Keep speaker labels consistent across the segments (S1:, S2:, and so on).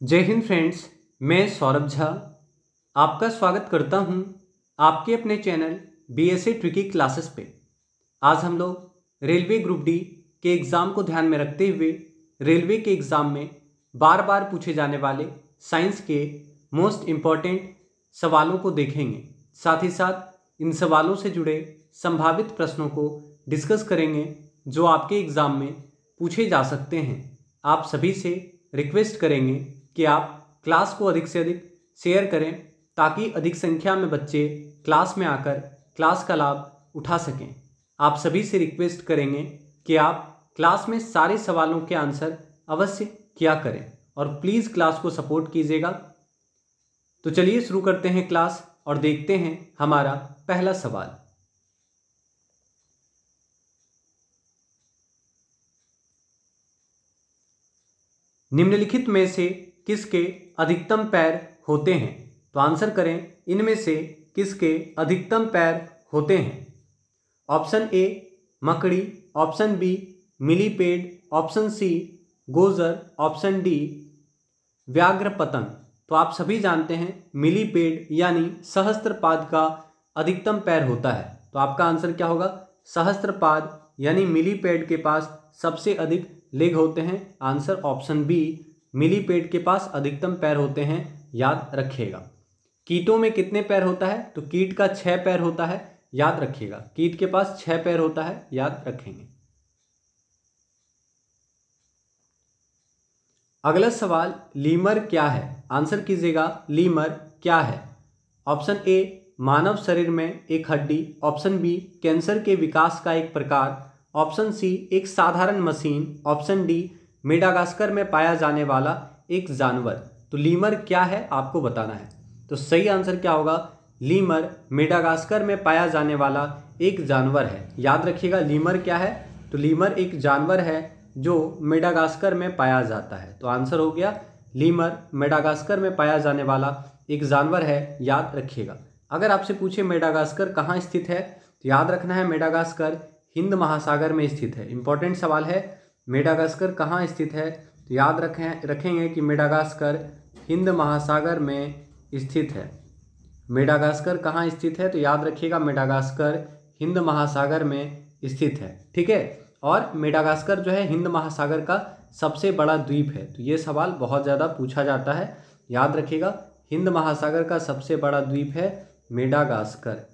S1: जय हिंद फ्रेंड्स, मैं सौरभ झा आपका स्वागत करता हूँ आपके अपने channel B S A tricky classes पे। आज हम लोग रेलवे ग्रुप डी के एग्ज़ाम को ध्यान में रखते हुए रेलवे के एग्ज़ाम में बार बार पूछे जाने वाले साइंस के मोस्ट इंपॉर्टेंट सवालों को देखेंगे। साथ ही साथ इन सवालों से जुड़े संभावित प्रश्नों को डिस्कस करेंगे जो आपके एग्ज़ाम में पूछे जा सकते हैं। आप सभी से रिक्वेस्ट करेंगे कि आप क्लास को अधिक से अधिक शेयर करें ताकि अधिक संख्या में बच्चे क्लास में आकर क्लास का लाभ उठा सकें। आप सभी से रिक्वेस्ट करेंगे कि आप क्लास में सारे सवालों के आंसर अवश्य किया करें और प्लीज़ क्लास को सपोर्ट कीजिएगा। तो चलिए शुरू करते हैं क्लास और देखते हैं हमारा पहला सवाल। निम्नलिखित में से किसके अधिकतम पैर होते हैं? तो आंसर करें, इनमें से किसके अधिकतम पैर होते हैं? ऑप्शन ए, मकड़ी, option B, millipede, option C, गोजर, ऑप्शन डी व्याघ्र पतंग तो आप सभी जानते हैं, मिलीपेड यानी सहस्त्रपाद का अधिकतम पैर होता है। तो आपका आंसर क्या होगा? सहस्त्रपाद यानी मिलीपेड के पास सबसे अधिक लेग होते हैं। आंसर ऑप्शन बी मिलीपेड के पास अधिकतम पैर होते हैं, याद रखिएगा। कीटों में कितने पैर होता है? तो कीट का छह पैर होता है, याद रखिएगा। कीट के पास छह पैर होता है, याद रखेंगे। अगला सवाल, लीमर क्या है? आंसर कीजिएगा, लीमर क्या है? ऑप्शन ए, मानव शरीर में एक हड्डी। ऑप्शन बी, कैंसर के विकास का एक प्रकार। ऑप्शन सी, एक साधारण मशीन। ऑप्शन डी मेडागास्कर में पाया जाने वाला एक जानवर। तो लीमर क्या है, आपको बताना है। तो सही आंसर क्या होगा? लीमर, मेडागास्कर में पाया जाने वाला एक जानवर है। याद रखिएगा, लीमर क्या है? तो लीमर एक जानवर है जो मेडागास्कर में पाया जाता है। तो आंसर हो गया, लीमर, मेडागास्कर में पाया जाने वाला एक जानवर है। याद रखिएगा। अगर आपसे पूछे मेडागास्कर कहाँ स्थित है तो याद रखना है, मेडागास्कर हिंद महासागर में स्थित है। इंपॉर्टेंट सवाल है मेडागास्कर कहाँ स्थित है? तो याद रखें, रखेंगे कि मेडागास्कर हिंद महासागर में स्थित है। मेडागास्कर कहाँ स्थित है? तो याद रखिएगा, मेडागास्कर हिंद महासागर में स्थित है, ठीक है? और मेडागास्कर जो है, हिंद महासागर का सबसे बड़ा द्वीप है। तो ये सवाल बहुत ज़्यादा पूछा जाता है। याद रखिएगा, हिंद महासागर का सबसे बड़ा द्वीप है मेडागास्कर।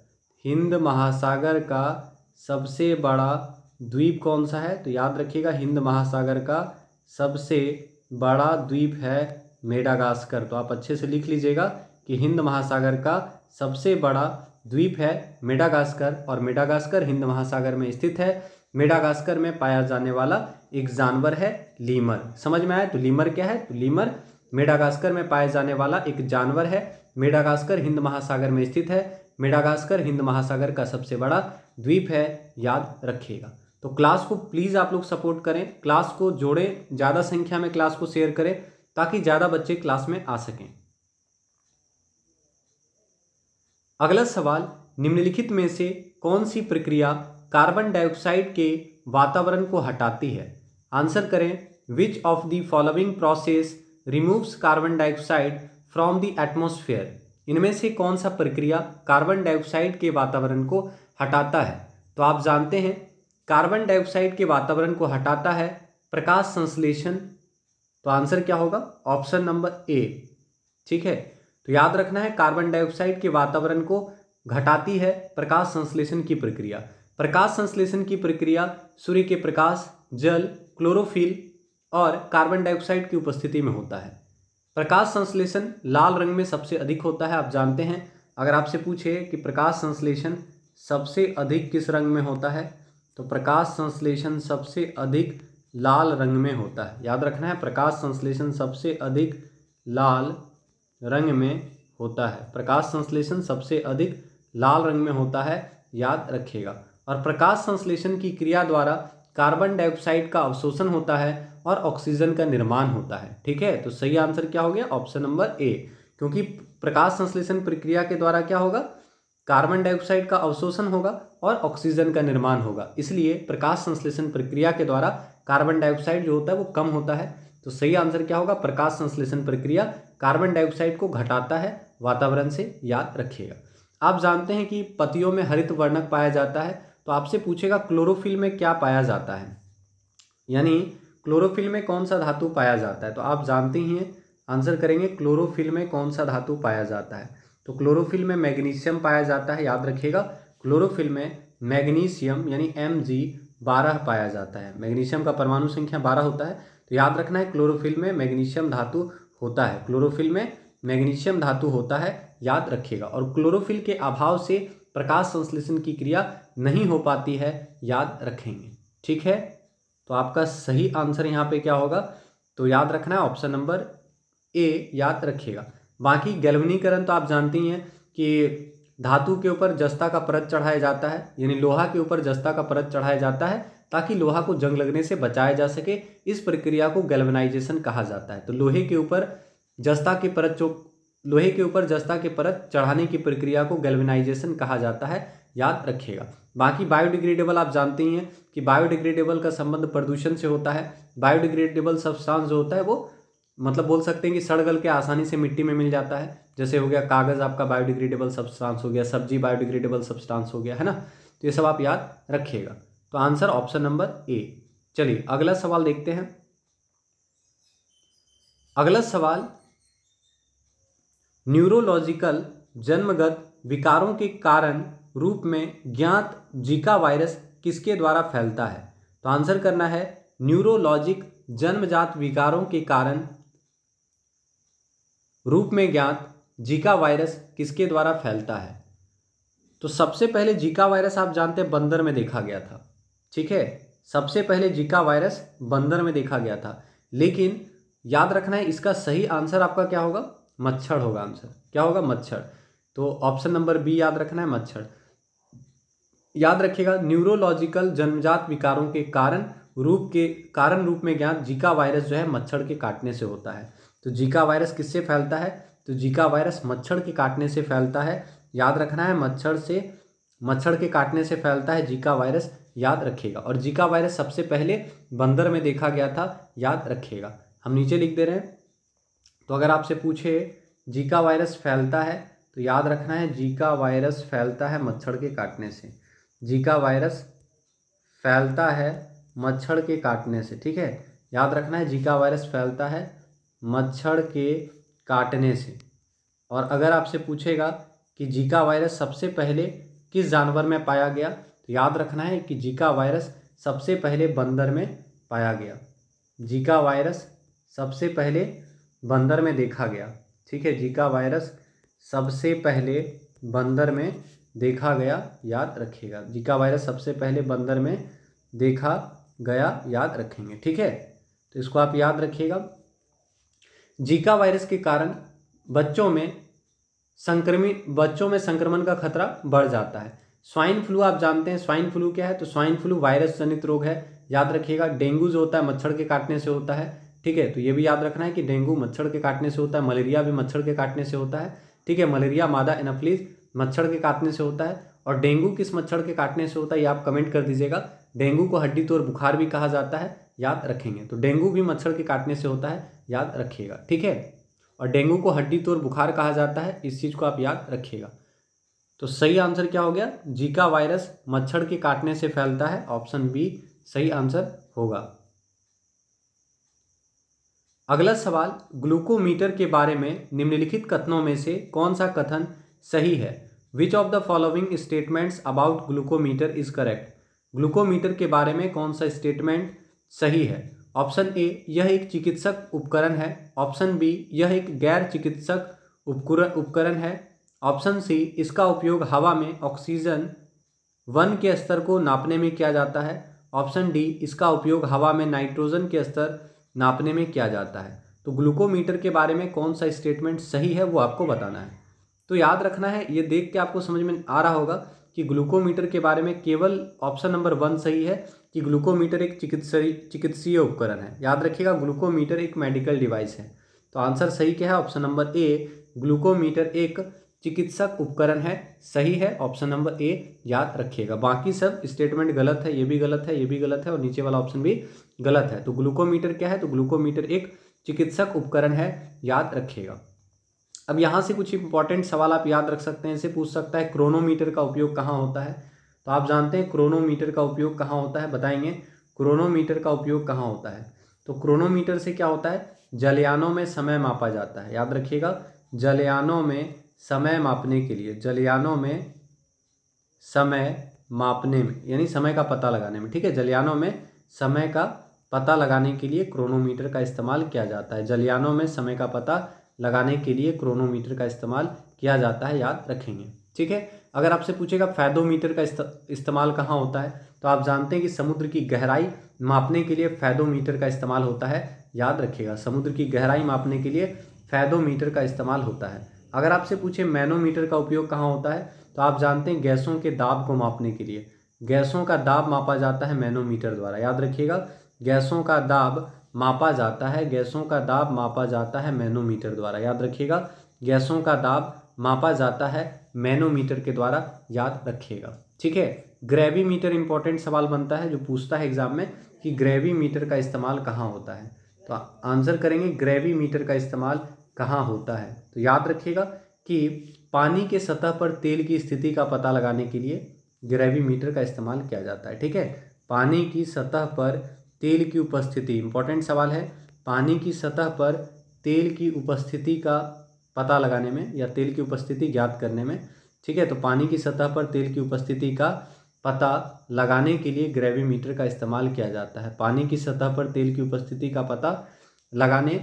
S1: हिंद महासागर का सबसे बड़ा द्वीप कौन सा है? तो याद रखिएगा, हिंद महासागर का सबसे बड़ा द्वीप है मेडागास्कर। तो आप अच्छे से लिख लीजिएगा कि हिंद महासागर का सबसे बड़ा द्वीप है मेडागास्कर और मेडागास्कर हिंद महासागर में स्थित है। मेडागास्कर में पाया जाने वाला एक जानवर है लीमर। समझ में आया? तो लीमर क्या है? तो लीमर मेडागास्कर में पाया जाने वाला एक जानवर है। मेडागास्कर हिंद महासागर में स्थित है। मेडागास्कर हिंद महासागर का सबसे बड़ा द्वीप है। याद रखिएगा। तो क्लास को प्लीज़ आप लोग सपोर्ट करें, क्लास को जोड़ें, ज़्यादा संख्या में क्लास को शेयर करें, ताकि ज़्यादा बच्चे क्लास में आ सकें। अगला सवाल, निम्नलिखित में से कौन सी प्रक्रिया कार्बन डाइऑक्साइड के वातावरण को हटाती है? आंसर करें which of the following process removes carbon dioxide from the atmosphere इनमें से कौन सा प्रक्रिया कार्बन डाइऑक्साइड के वातावरण को हटाता है? तो आप जानते हैं कार्बन डाइऑक्साइड के वातावरण को हटाता है, प्रकाश संश्लेषण। तो आंसर क्या होगा? Option number A. ठीक है? तो याद रखना है, कार्बन डाइऑक्साइड के वातावरण को घटाती है प्रकाश संश्लेषण की प्रक्रिया। प्रकाश संश्लेषण की प्रक्रिया, सूर्य के प्रकाश, जल, क्लोरोफिल और कार्बन डाइऑक्साइड की उपस्थिति में होता है। प्रकाश संश्लेषण लाल रंग में सबसे अधिक होता है, आप जानते हैं। अगर आपसे पूछे कि प्रकाश संश्लेषण सबसे अधिक किस रंग में होता है तो प्रकाश संश्लेषण सबसे अधिक लाल रंग में होता है। याद रखना है, प्रकाश संश्लेषण सबसे अधिक लाल रंग में होता है। प्रकाश संश्लेषण सबसे अधिक लाल रंग में होता है, याद रखिएगा। और प्रकाश संश्लेषण की क्रिया द्वारा कार्बन डाइऑक्साइड का अवशोषण होता है और ऑक्सीजन का निर्माण होता है। ठीक है तो सही आंसर क्या हो गया? Option number A. क्योंकि प्रकाश संश्लेषण प्रक्रिया के द्वारा क्या होगा? कार्बन डाइऑक्साइड का अवशोषण होगा और ऑक्सीजन का निर्माण होगा। इसलिए प्रकाश संश्लेषण प्रक्रिया के द्वारा कार्बन डाइऑक्साइड जो होता है वो कम होता है। तो सही आंसर क्या होगा? प्रकाश संश्लेषण प्रक्रिया कार्बन डाइऑक्साइड को घटाता है, वातावरण से याद रखिएगा। आप जानते हैं कि पतियों में हरित वर्णक पाया जाता है। तो आपसे पूछेगा, क्लोरोफिल में क्या पाया जाता है? यानी क्लोरोफिल में कौन सा धातु पाया जाता है? तो आप जानते ही हैं, आंसर करेंगे, क्लोरोफिल में कौन सा धातु पाया जाता है? तो क्लोरोफिल में मैग्नीशियम पाया जाता है, याद रखिएगा। क्लोरोफिल में मैग्नीशियम यानी एम जी बारह पाया जाता है। मैग्नीशियम का परमाणु संख्या बारह होता है। तो याद रखना है क्लोरोफिल में मैग्नीशियम धातु होता है। क्लोरोफिल में मैग्नीशियम धातु होता है, याद रखिएगा। और क्लोरोफिल के अभाव से प्रकाश संश्लेषण की क्रिया नहीं हो पाती है, याद रखेंगे। ठीक है? तो आपका सही आंसर यहाँ पे क्या होगा? तो याद रखना है ऑप्शन नंबर ए याद रखिएगा। बाकी गैल्वनीकरण तो आप जानती हैं कि धातु के ऊपर जस्ता का परत चढ़ाया जाता है, यानी लोहा के ऊपर जस्ता का परत चढ़ाया जाता है, ताकि लोहा को जंग लगने से बचाया जा सके। इस प्रक्रिया को गैल्वनाइजेशन कहा जाता है। तो लोहे के ऊपर जस्ता की परत चो, लोहे के ऊपर जस्ता के परत चढ़ाने की प्रक्रिया को गैल्वनाइजेशन कहा जाता है। याद रखिएगा। बाकी बायोडिग्रेडेबल आप जानते ही हैं कि बायोडिग्रेडेबल का संबंध प्रदूषण से होता है। बायोडिग्रेडेबल सब्सटेंस जो होता है वो मतलब बोल सकते हैं कि सड़ गल के आसानी से मिट्टी में मिल जाता है। जैसे हो गया कागज़, आपका बायोडिग्रेडेबल सब्सटेंस हो गया, सब्ज़ी बायोडिग्रेडेबल सब्सटेंस हो गया, है ना? तो ये सब आप याद रखिएगा। तो आंसर ऑप्शन नंबर ए चलिए, अगला सवाल देखते हैं। अगला सवाल न्यूरोलॉजिकल जन्मगत विकारों के कारण रूप में ज्ञात जीका वायरस किसके द्वारा फैलता है? तो आंसर करना है न्यूरोलॉजिक जन्मजात विकारों के कारण रूप में ज्ञात जीका वायरस किसके द्वारा फैलता है? तो सबसे पहले जीका वायरस आप जानते हैं, बंदर में देखा गया था। ठीक है? सबसे पहले जीका वायरस बंदर में देखा गया था। लेकिन याद रखना है, इसका सही आंसर आपका क्या होगा? मच्छर होगा आंसर। क्या होगा? मच्छर। तो ऑप्शन नंबर बी याद रखना है, मच्छर। याद रखिएगा, न्यूरोलॉजिकल जन्मजात विकारों के कारण, रूप के कारण रूप में ज्ञात जीका वायरस जो है, मच्छर के काटने से होता है। तो जीका वायरस किससे फैलता है? तो जीका वायरस मच्छर के काटने से फैलता है। याद रखना है, मच्छर से, मच्छर के काटने से फैलता है जीका वायरस। याद रखिएगा। और जीका वायरस सबसे पहले बंदर में देखा गया था। याद रखिएगा। हम नीचे लिख दे रहे हैं। तो अगर आपसे पूछे, जीका वायरस फैलता है तो याद रखना है, जीका वायरस फैलता है मच्छर के काटने से। जीका वायरस फैलता है मच्छर के काटने से। ठीक है? याद रखना है, जीका वायरस फैलता है मच्छर के काटने से। और अगर आपसे पूछेगा कि जीका वायरस सबसे पहले किस जानवर में पाया गया तो याद रखना है कि जीका वायरस सबसे पहले बंदर में पाया गया। जीका वायरस सबसे पहले बंदर में देखा गया। ठीक है, जीका वायरस सबसे पहले बंदर में देखा गया, याद रखिएगा। जीका वायरस सबसे पहले बंदर में देखा गया, याद रखेंगे। ठीक है तो इसको आप याद रखिएगा। जीका वायरस के कारण बच्चों में संक्रमित, बच्चों में संक्रमण का खतरा बढ़ जाता है। स्वाइन फ्लू, आप जानते हैं, स्वाइन फ्लू क्या है? तो स्वाइन फ्लू वायरस जनित रोग है। याद रखिएगा, डेंगू जो होता है, मच्छर के काटने से होता है। ठीक है तो ये भी याद रखना है कि डेंगू मच्छर के काटने से होता है, मलेरिया भी मच्छर के काटने से होता है। ठीक है, मलेरिया, मादा, एनाफ्लिस मच्छर के काटने से होता है। और डेंगू किस मच्छर के काटने से होता है, ये आप कमेंट कर दीजिएगा। डेंगू को हड्डी तोड़ बुखार भी कहा जाता है, याद रखेंगे। तो डेंगू भी मच्छर के काटने से होता है, याद रखिएगा, ठीक है? और डेंगू को हड्डी तोड़ बुखार कहा जाता है, इस चीज़ को आप याद रखिएगा। तो सही आंसर क्या हो गया? जीका वायरस मच्छर के काटने से फैलता है, ऑप्शन बी, सही आंसर होगा। अगला सवाल, ग्लूकोमीटर के बारे में निम्नलिखित कथनों में से कौन सा कथन सही है? Which of the following statements about glucometer is correct glucometer के बारे में कौन सा स्टेटमेंट सही है? ऑप्शन ए यह एक चिकित्सक उपकरण है। ऑप्शन बी यह एक गैर चिकित्सक उपकरण है। ऑप्शन सी इसका उपयोग हवा में ऑक्सीजन वन के स्तर को नापने में किया जाता है। ऑप्शन डी इसका उपयोग हवा में नाइट्रोजन के स्तर नापने में किया जाता है। तो ग्लूकोमीटर के बारे में कौन सा स्टेटमेंट सही है, वो आपको बताना है। तो याद रखना है, ये देख के आपको समझ में आ रहा होगा कि ग्लूकोमीटर के बारे में केवल ऑप्शन नंबर वन सही है कि ग्लूकोमीटर एक चिकित्सीय चिकित्सीय उपकरण है। याद रखिएगा, ग्लूकोमीटर एक मेडिकल डिवाइस है। तो आंसर सही क्या है? ऑप्शन नंबर ए, ग्लूकोमीटर एक चिकित्सक उपकरण है। सही है, ऑप्शन नंबर ए, याद रखिएगा। बाकी सब स्टेटमेंट गलत है, ये भी गलत है, ये भी गलत है और नीचे वाला ऑप्शन भी गलत है। तो ग्लूकोमीटर क्या है? तो ग्लूकोमीटर एक चिकित्सक उपकरण है। याद रखिएगा। अब यहाँ से कुछ इंपॉर्टेंट सवाल आप याद रख सकते हैं इसे पूछ सकता है क्रोनोमीटर का उपयोग कहाँ होता है। तो आप जानते हैं क्रोनोमीटर का उपयोग कहाँ होता है, बताएँगे। क्रोनोमीटर का उपयोग कहाँ होता है? तो क्रोनोमीटर से क्या होता है? जलयानों में समय मापा जाता है। याद रखिएगा, जलयानों में समय मापने के लिए, जलयानों में समय मापने में, यानी समय का पता लगाने में, ठीक है? जलयानों में समय का पता लगाने के लिए क्रोनोमीटर का इस्तेमाल किया जाता है। जलयानों में समय का पता लगाने के लिए क्रोनोमीटर का इस्तेमाल किया जाता है, याद रखेंगे। ठीक है? अगर आपसे पूछेगा फैदोमीटर का इस्तेमाल कहाँ होता है तो आप जानते हैं कि समुद्र की गहराई मापने के लिए फैदोमीटर का इस्तेमाल होता है, याद रखिएगा। समुद्र की गहराई मापने के लिए फैदोमीटर का इस्तेमाल होता है। अगर आपसे पूछे मैनोमीटर का उपयोग कहाँ होता है तो आप जानते हैं गैसों के दाब को मापने के लिए। गैसों का दाब मापा जाता है मैनोमीटर द्वारा। याद रखिएगा, गैसों का दाब मापा जाता है, गैसों का दाब मापा जाता है मैनोमीटर द्वारा। याद रखिएगा, गैसों का दाब मापा जाता है मैनोमीटर के द्वारा, याद रखिएगा। ठीक है, ग्रेवी मीटर इंपॉर्टेंट सवाल बनता है जो पूछता है एग्ज़ाम में कि ग्रेवी मीटर का इस्तेमाल कहाँ होता है। तो आंसर करेंगे, ग्रेवी मीटर का इस्तेमाल कहाँ होता है। तो याद रखिएगा कि पानी के सतह पर तेल की स्थिति का पता लगाने के लिए ग्रेवी मीटर का इस्तेमाल किया जाता है। ठीक है, पानी की सतह पर तेल की उपस्थिति। इंपॉर्टेंट सवाल है, पानी की सतह पर तेल की उपस्थिति का पता लगाने में या तेल की उपस्थिति ज्ञात करने में, ठीक है? तो पानी की सतह पर तेल की उपस्थिति का पता लगाने के लिए ग्रेवीमीटर का इस्तेमाल किया जाता है। पानी की सतह पर तेल की उपस्थिति का पता लगाने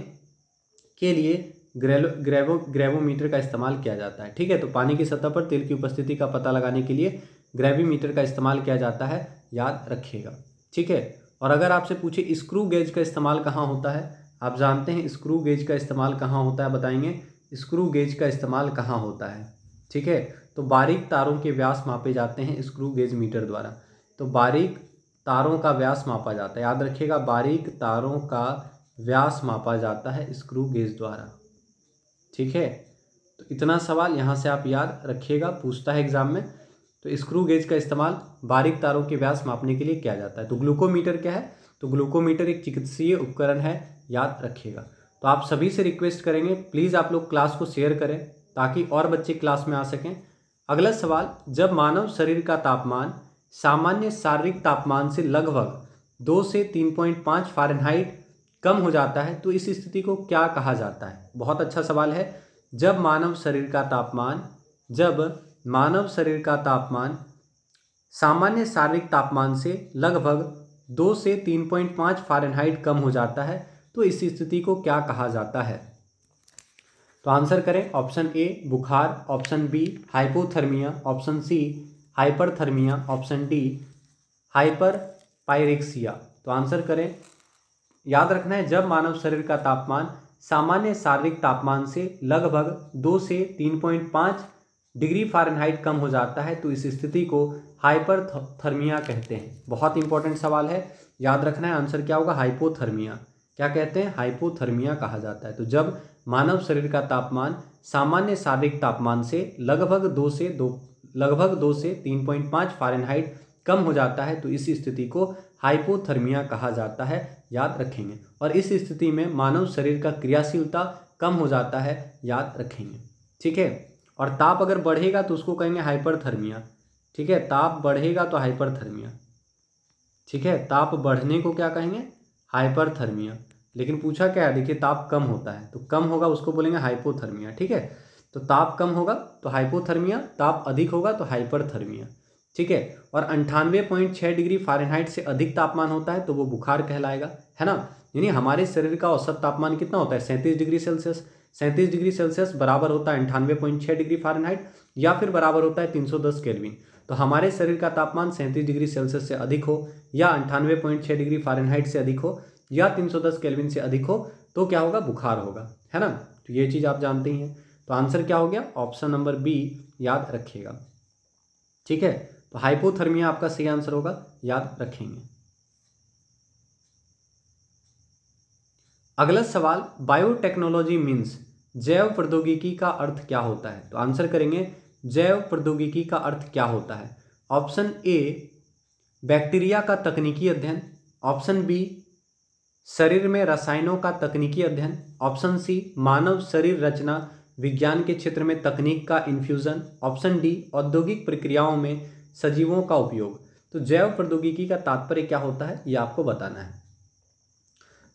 S1: के लिए ग्रेलो, ग्रेवो, ग्रेवोमीटर का इस्तेमाल किया जाता है, ठीक है? तो पानी की सतह पर तेल की उपस्थिति का पता लगाने के लिए ग्रेवीमीटर का इस्तेमाल किया जाता है। याद रखिएगा, ठीक है? और अगर आपसे पूछे, स्क्रू गेज का इस्तेमाल कहाँ होता है? आप जानते हैं, स्क्रू गेज का इस्तेमाल कहाँ होता है? बताएँगे, स्क्रू गेज का इस्तेमाल कहाँ होता है? ठीक है? तो बारीक तारों के व्यास मापे जाते हैं स्क्रू गेज मीटर द्वारा। तो बारीक तारों का व्यास मापा जाता है। याद रखिएगा, बारीक तारों का व्यास मापा जाता है स्क्रू गेज द्वारा। ठीक है? तो इतना सवाल यहाँ से आप याद रखिएगा, पूछता है एग्ज़ाम में। तो स्क्रू गेज का इस्तेमाल बारीक तारों के व्यास मापने के लिए किया जाता है। तो ग्लूकोमीटर क्या है? तो ग्लूकोमीटर एक चिकित्सीय उपकरण है, याद रखिएगा। तो आप सभी से रिक्वेस्ट करेंगे, प्लीज़ आप लोग क्लास को शेयर करें ताकि और बच्चे क्लास में आ सकें। अगला सवाल, जब मानव शरीर का तापमान सामान्य शारीरिक तापमान से लगभग दो से तीन पॉइंट पाँच फारेनहाइट कम हो जाता है तो इस स्थिति को क्या कहा जाता है? बहुत अच्छा सवाल है। जब मानव शरीर का तापमान, जब मानव शरीर का तापमान सामान्य शारीरिक तापमान से लगभग दो से तीन पॉइंट पाँच फारेनहाइट कम हो जाता है तो इस स्थिति को क्या कहा जाता है? तो आंसर करें ऑप्शन ए, बुखार, option B, hypothermia, option C, hyperthermia, option D hyperpyrexia तो आंसर करें, याद रखना है, जब मानव शरीर का तापमान सामान्य शारीरिक तापमान से लगभग दो से तीन पॉइंट पाँच डिग्री फ़ारेनहाइट कम हो जाता है तो इस स्थिति को हाइपर थर्मिया कहते हैं। बहुत इंपॉर्टेंट सवाल है, याद रखना है, आंसर क्या होगा? हाइपोथर्मिया। क्या कहते हैं? हाइपोथर्मिया कहा जाता है। तो जब मानव शरीर का तापमान सामान्य शारीरिक तापमान से लगभग दो से दो, लगभग दो से तीन पॉइंट पाँच फारेनहाइट कम हो जाता है तो इस स्थिति को हाइपोथर्मिया कहा जाता है। याद रखेंगे। और इस स्थिति में मानव शरीर का क्रियाशीलता कम हो जाता है, याद रखेंगे। ठीक है? और ताप अगर बढ़ेगा तो उसको कहेंगे हाइपरथर्मिया ठीक है, ताप बढ़ेगा तो हाइपरथर्मिया ठीक है, ताप बढ़ने को क्या कहेंगे? हाइपरथर्मिया लेकिन पूछा क्या है? देखिए, ताप कम होता है तो कम होगा उसको बोलेंगे हाइपोथर्मिया ठीक है तो ताप कम होगा तो हाइपोथर्मिया ताप अधिक होगा तो हाइपरथर्मिया ठीक है, और अंठानवे पॉइंट छः डिग्री फ़ारेनहाइट से अधिक तापमान होता है तो वो बुखार कहलाएगा, है ना? यानी हमारे शरीर का औसत तापमान कितना होता है? सैंतीस डिग्री सेल्सियस। सैंतीस डिग्री सेल्सियस बराबर होता है अंठानवे पॉइंट छः डिग्री फ़ारेनहाइट या फिर बराबर होता है तीन सौ दस केल्विन। तो हमारे शरीर का तापमान सैंतीस डिग्री सेल्सियस से अधिक हो या अंठानवे पॉइंट छः डिग्री फ़ारेनहाइट से अधिक हो या तीन सौ दस केल्विन से अधिक हो तो क्या होगा? बुखार होगा, है ना? तो ये चीज़ आप जानते ही हैं। तो आंसर क्या हो गया? ऑप्शन नंबर बी याद रखिएगा। ठीक है? तो हाइपोथर्मिया आपका सही आंसर होगा, याद रखेंगे। अगला सवाल, बायोटेक्नोलॉजी मीन्स जैव प्रौद्योगिकी का अर्थ क्या होता है? तो आंसर करेंगे, जैव प्रौद्योगिकी का अर्थ क्या होता है? ऑप्शन ए, बैक्टीरिया का तकनीकी अध्ययन। ऑप्शन बी, शरीर में रसायनों का तकनीकी अध्ययन। ऑप्शन सी, मानव शरीर रचना, विज्ञान के क्षेत्र में तकनीक का इन्फ्यूज़न ऑप्शन डी, औद्योगिक प्रक्रियाओं में सजीवों का उपयोग। तो जैव प्रौद्योगिकी का तात्पर्य क्या होता है? ये आपको बताना है।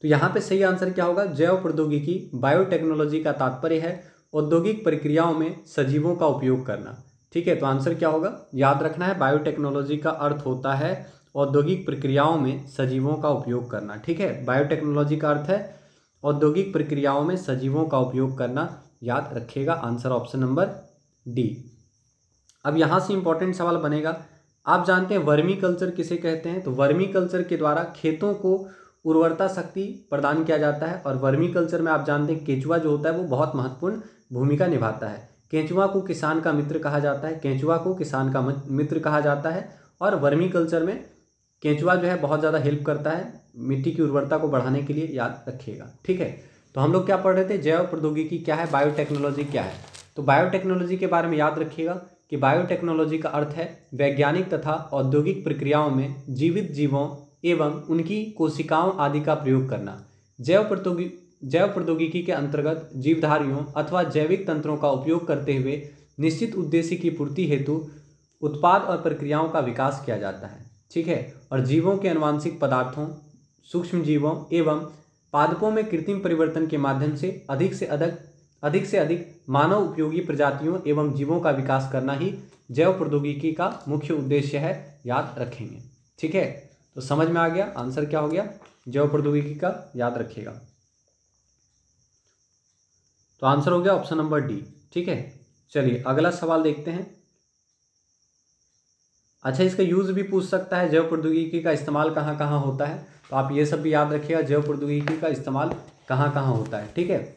S1: तो यहाँ पे सही आंसर क्या होगा? जैव प्रौद्योगिकी, बायोटेक्नोलॉजी का तात्पर्य है औद्योगिक प्रक्रियाओं में सजीवों का उपयोग करना। ठीक है तो आंसर क्या होगा? याद रखना है, बायोटेक्नोलॉजी का अर्थ होता है औद्योगिक प्रक्रियाओं में सजीवों का उपयोग करना। ठीक है, बायोटेक्नोलॉजी का अर्थ है औद्योगिक प्रक्रियाओं में सजीवों का उपयोग करना। याद रखेगा आंसर ऑप्शन नंबर डी। अब यहाँ से इंपॉर्टेंट सवाल बनेगा। आप जानते हैं वर्मी कल्चर किसे कहते हैं? तो वर्मी कल्चर के द्वारा खेतों को उर्वरता शक्ति प्रदान किया जाता है और वर्मी कल्चर में आप जानते हैं केंचुआ जो होता है वो बहुत महत्वपूर्ण भूमिका निभाता है। केंचुआ को किसान का मित्र कहा जाता है, केंचुआ को किसान का मित्र कहा जाता है और वर्मी कल्चर में केंचुआ जो है बहुत ज़्यादा हेल्प करता है मिट्टी की उर्वरता को बढ़ाने के लिए, याद रखिएगा। ठीक है तो हम लोग क्या पढ़ रहे थे? जैव प्रौद्योगिकी क्या है, बायोटेक्नोलॉजी क्या है? तो बायोटेक्नोलॉजी के बारे में याद रखिएगा कि बायोटेक्नोलॉजी का अर्थ है वैज्ञानिक तथा औद्योगिक प्रक्रियाओं में जीवित जीवों एवं उनकी कोशिकाओं आदि का प्रयोग करना। जैव प्रौद्योगिकी जैव प्रौद्योगिकी के अंतर्गत जीवधारियों अथवा जैविक तंत्रों का उपयोग करते हुए निश्चित उद्देश्य की पूर्ति हेतु उत्पाद और प्रक्रियाओं का विकास किया जाता है। ठीक है? और जीवों के अनुवांशिक पदार्थों सूक्ष्म जीवों एवं पादपों में कृत्रिम परिवर्तन के माध्यम से अधिक से अधिक अधिक से अधिक मानव उपयोगी प्रजातियों एवं जीवों का विकास करना ही जैव प्रौद्योगिकी का मुख्य उद्देश्य है, याद रखेंगे। ठीक है? तो समझ में आ गया? आंसर क्या हो गया? जैव प्रौद्योगिकी का याद रखिएगा। तो आंसर हो गया ऑप्शन नंबर डी, ठीक है? चलिए, अगला सवाल देखते हैं। अच्छा इसका यूज़ भी पूछ सकता है, जैव प्रौद्योगिकी का इस्तेमाल कहाँ कहाँ होता है? तो आप ये सब भी याद रखिएगा, जैव प्रौद्योगिकी का इस्तेमाल कहाँ कहाँ होता है, ठीक है?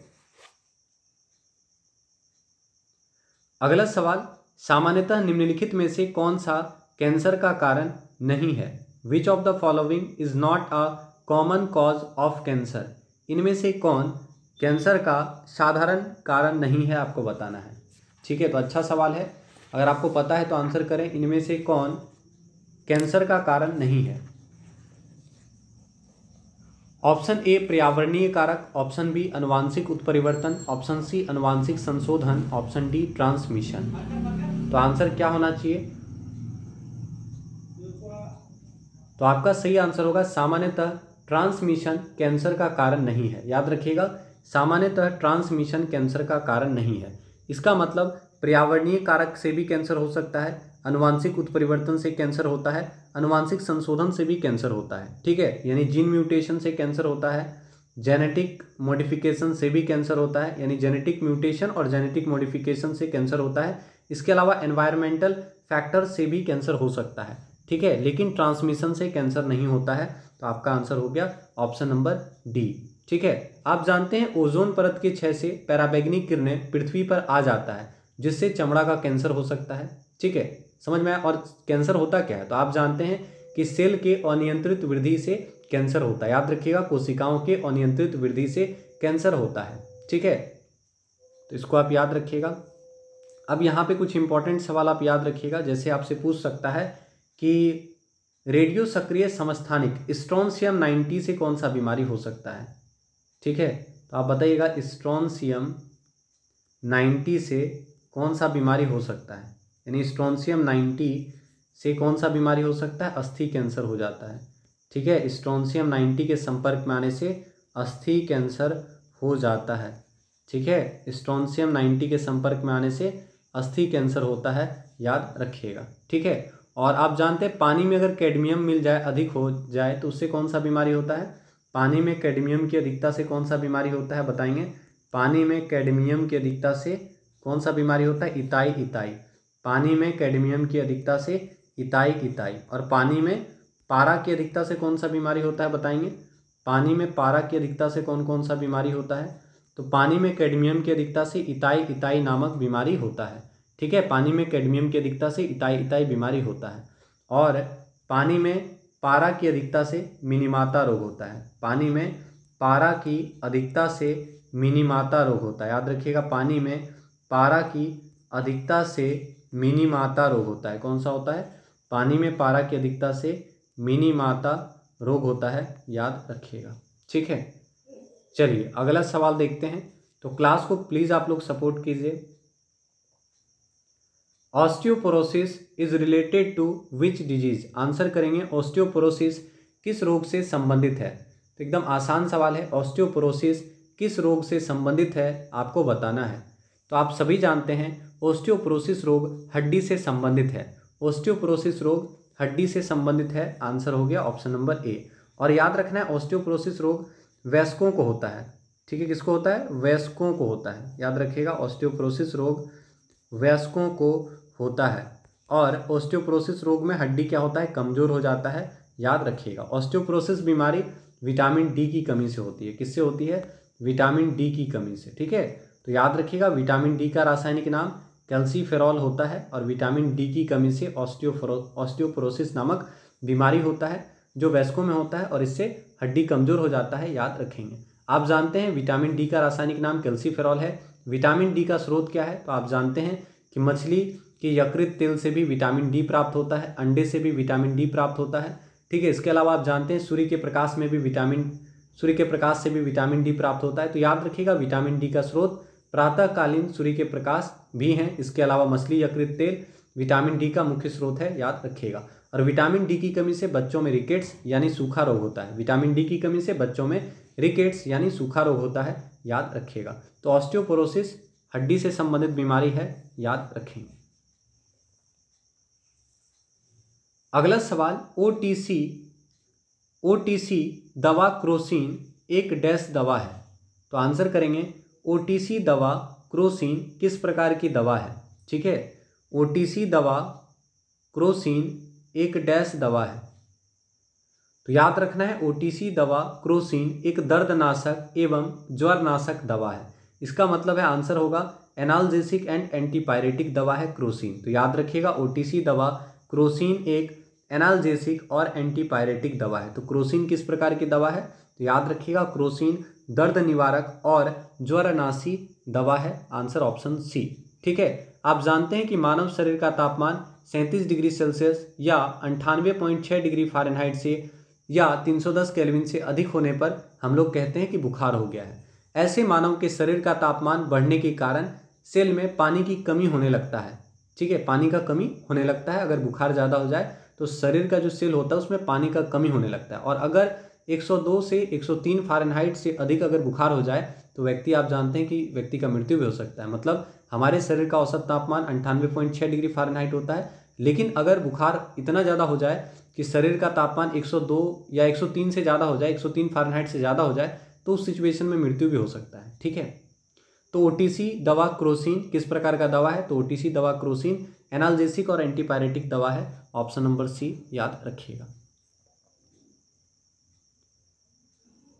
S1: अगला सवाल, सामान्यतः निम्नलिखित में से कौन सा कैंसर का कारण नहीं है? Which of the following is not a common cause of cancer इनमें से कौन कैंसर का साधारण कारण नहीं है आपको बताना है। ठीक है तो अच्छा सवाल है। अगर आपको पता है तो आंसर करें। इनमें से कौन कैंसर का कारण नहीं है? ऑप्शन ए पर्यावरणीय कारक। ऑप्शन बी अनुवांशिक उत्परिवर्तन। ऑप्शन सी अनुवांशिक संशोधन। ऑप्शन डी ट्रांसमिशन तो आंसर क्या होना चाहिए? तो आपका सही आंसर होगा सामान्यतः ट्रांसमिशन कैंसर का कारण नहीं है। याद रखिएगा, सामान्यतः ट्रांसमिशन कैंसर का कारण नहीं है। इसका मतलब पर्यावरणीय कारक से भी कैंसर हो सकता है, अनुवांशिक उत्परिवर्तन से कैंसर होता है, अनुवांशिक संशोधन से भी कैंसर होता है। ठीक है? यानी जीन म्यूटेशन से कैंसर होता है, जेनेटिक मॉडिफिकेशन से भी कैंसर होता है, यानी जेनेटिक म्यूटेशन और जेनेटिक मॉडिफिकेशन से कैंसर होता है। इसके अलावा एनवायरमेंटल फैक्टर से भी कैंसर हो सकता है। ठीक है? लेकिन ट्रांसमिशन से कैंसर नहीं होता है तो आपका आंसर हो गया ऑप्शन नंबर डी ठीक है? आप जानते हैं ओजोन परत के छह से पैराबैग्निक किरणें पृथ्वी पर आ जाता है, जिससे चमड़ा का कैंसर हो सकता है, ठीक है? समझ में आया? और कैंसर होता क्या है? तो आप जानते हैं कि सेल के अनियंत्रित वृद्धि से कैंसर होता है। याद रखिएगा, कोशिकाओं के अनियंत्रित वृद्धि से कैंसर होता है, ठीक है? तो इसको आप याद रखिएगा। अब यहाँ पे कुछ इंपॉर्टेंट सवाल आप याद रखिएगा, जैसे आपसे पूछ सकता है कि रेडियो सक्रिय समस्थानिक स्ट्रॉन्सियम नाइन्टी से कौन सा बीमारी हो सकता है? ठीक है? तो आप बताइएगा स्ट्रॉन्सियम नाइन्टी से कौन सा बीमारी हो सकता है? यानी स्ट्रॉन्सियम नाइन्टी से कौन सा बीमारी हो सकता है? अस्थि कैंसर हो जाता है। ठीक है? स्ट्रॉन्सियम नाइन्टी के संपर्क में आने से अस्थि कैंसर हो जाता है। ठीक है? स्ट्रॉन्सियम नाइन्टी के संपर्क में आने से अस्थि कैंसर होता है। याद रखिएगा। ठीक है? और आप जानते हैं, पानी में अगर कैडमियम मिल जाए, अधिक हो जाए तो उससे कौन सा बीमारी होता है? पानी में कैडमियम की अधिकता से कौन सा बीमारी होता है, बताएँगे। पानी में कैडमियम की अधिकता से कौन सा बीमारी होता है? इताई इताई। पानी में कैडमियम की अधिकता से इताई इताई। और पानी में पारा की अधिकता से कौन सा बीमारी होता है, बताएँगे। पानी में पारा की अधिकता से कौन कौन सा बीमारी होता है? तो पानी में कैडमियम की अधिकता से इताई इताई नामक बीमारी होता है। ठीक है? पानी में कैडमियम की अधिकता से इताई इताई बीमारी होता है और पानी में पारा की अधिकता से मिनिमाता रोग होता है। पानी में पारा की अधिकता से मिनीमाता रोग होता है। याद रखिएगा, पानी में पारा की अधिकता से मिनीमाता रोग होता है। कौन सा होता है? पानी में पारा की अधिकता से मिनीमाता रोग होता है। याद रखिएगा। ठीक है? चलिए, अगला सवाल देखते हैं। तो क्लास को प्लीज़ आप लोग सपोर्ट कीजिए। Osteoporosis is related to which disease? Answer करेंगे ऑस्टियोपोरोसिस किस रोग से संबंधित है? तो एकदम आसान सवाल है, ऑस्टियोपोरोसिस किस रोग से संबंधित है आपको बताना है। तो आप सभी जानते हैं ऑस्टियोपोरोसिस रोग हड्डी से संबंधित है। ऑस्टियोपोरोसिस रोग हड्डी से संबंधित है, आंसर हो गया ऑप्शन नंबर ए। और याद रखना है, ऑस्टियोपोरोसिस रोग वयस्कों को होता है। ठीक है, किसको होता है? वयस्कों को होता है। याद रखिएगा, ऑस्टियोप्रोसिस रोग वयस्कों को होता है। और ऑस्टियोप्रोसिस रोग में हड्डी क्या होता है? कमज़ोर हो जाता है। याद रखिएगा ऑस्टियोप्रोसिस बीमारी विटामिन डी की कमी से होती है। किससे होती है? विटामिन डी की कमी से, ठीक है? तो याद रखिएगा विटामिन डी का रासायनिक नाम कैल्सीफेरॉल होता है और विटामिन डी की कमी से ऑस्टियोफ्रो ऑस्टियोप्रोसिस नामक बीमारी होता है, जो वैस्को में होता है और इससे हड्डी कमज़ोर हो जाता है। याद रखेंगे। आप जानते हैं विटामिन डी का रासायनिक नाम कैल्सीफेरॉल है। विटामिन डी का स्रोत क्या है? तो आप जानते हैं कि मछली के यकृत तेल से भी विटामिन डी प्राप्त होता है, अंडे से भी विटामिन डी प्राप्त होता है। ठीक है, इसके अलावा आप जानते हैं सूर्य के प्रकाश में भी विटामिन, सूर्य के प्रकाश से भी विटामिन डी प्राप्त होता है। तो याद रखिएगा, विटामिन डी का स्रोत प्रातःकालीन सूर्य के प्रकाश भी हैं। इसके अलावा मछली, यकृत तेल, विटामिन डी का मुख्य स्रोत है, याद रखिएगा। और विटामिन डी की कमी से बच्चों में रिकेट्स, यानी सूखा रोग होता है। विटामिन डी की कमी से बच्चों में रिकेट्स, यानी सूखा रोग होता है, याद रखिएगा। तो ऑस्टियोपोरोसिस हड्डी से संबंधित बीमारी है, याद रखेंगे। अगला सवाल O T C O T C दवा क्रोसिन एक डैश दवा है। तो आंसर करेंगे ओ टी सी दवा क्रोसिन किस प्रकार की दवा है? ठीक है? ओ टी सी दवा क्रोसिन एक डैश दवा है। तो याद रखना है ओटीसी दवा क्रोसिन एक दर्दनाशक एवं ज्वरनाशक दवा है। इसका मतलब है, आंसर होगा, एनाल्जेसिक एंड एंटीपायरेटिक दवा है क्रोसिन। तो याद रखिएगा ओटीसी दवा क्रोसिन एक एनाल्जेसिक और एंटीपायरेटिक दवा है। तो क्रोसिन किस प्रकार की दवा है? तो याद रखिएगा, क्रोसिन दर्द निवारक और ज्वरनाशी दवा है। Answer option C. ठीक है? आप जानते हैं कि मानव शरीर का तापमान सैंतीस डिग्री सेल्सियस या अंठानवे पॉइंट छः डिग्री फ़ारेनहाइट से या 310 केल्विन से अधिक होने पर हम लोग कहते हैं कि बुखार हो गया है। ऐसे मानव के शरीर का तापमान बढ़ने के कारण सेल में पानी की कमी होने लगता है। ठीक है? पानी का कमी होने लगता है अगर बुखार ज़्यादा हो जाए तो शरीर का जो सेल होता है उसमें पानी का कमी होने लगता है। और अगर 102 से 103 फ़ारेनहाइट से अधिक अगर बुखार हो जाए तो व्यक्ति, आप जानते हैं कि व्यक्ति का मृत्यु भी हो सकता है। मतलब हमारे शरीर का औसत तापमान अंठानवे पॉइंट छः डिग्री फ़ारेनहाइट होता है। लेकिन अगर बुखार इतना ज़्यादा हो जाए कि शरीर का तापमान 102 या 103 से ज़्यादा हो जाए 103 फ़ारेनहाइट से ज़्यादा हो जाए तो उस सिचुएशन में मृत्यु भी हो सकता है। ठीक है? तो ओटीसी दवा क्रोसिन, किस प्रकार का दवा है? तो ओ दवा क्रोसिन एनाल्जेसिक और एंटीपायरेटिक दवा है। ऑप्शन नंबर सी याद रखिएगा।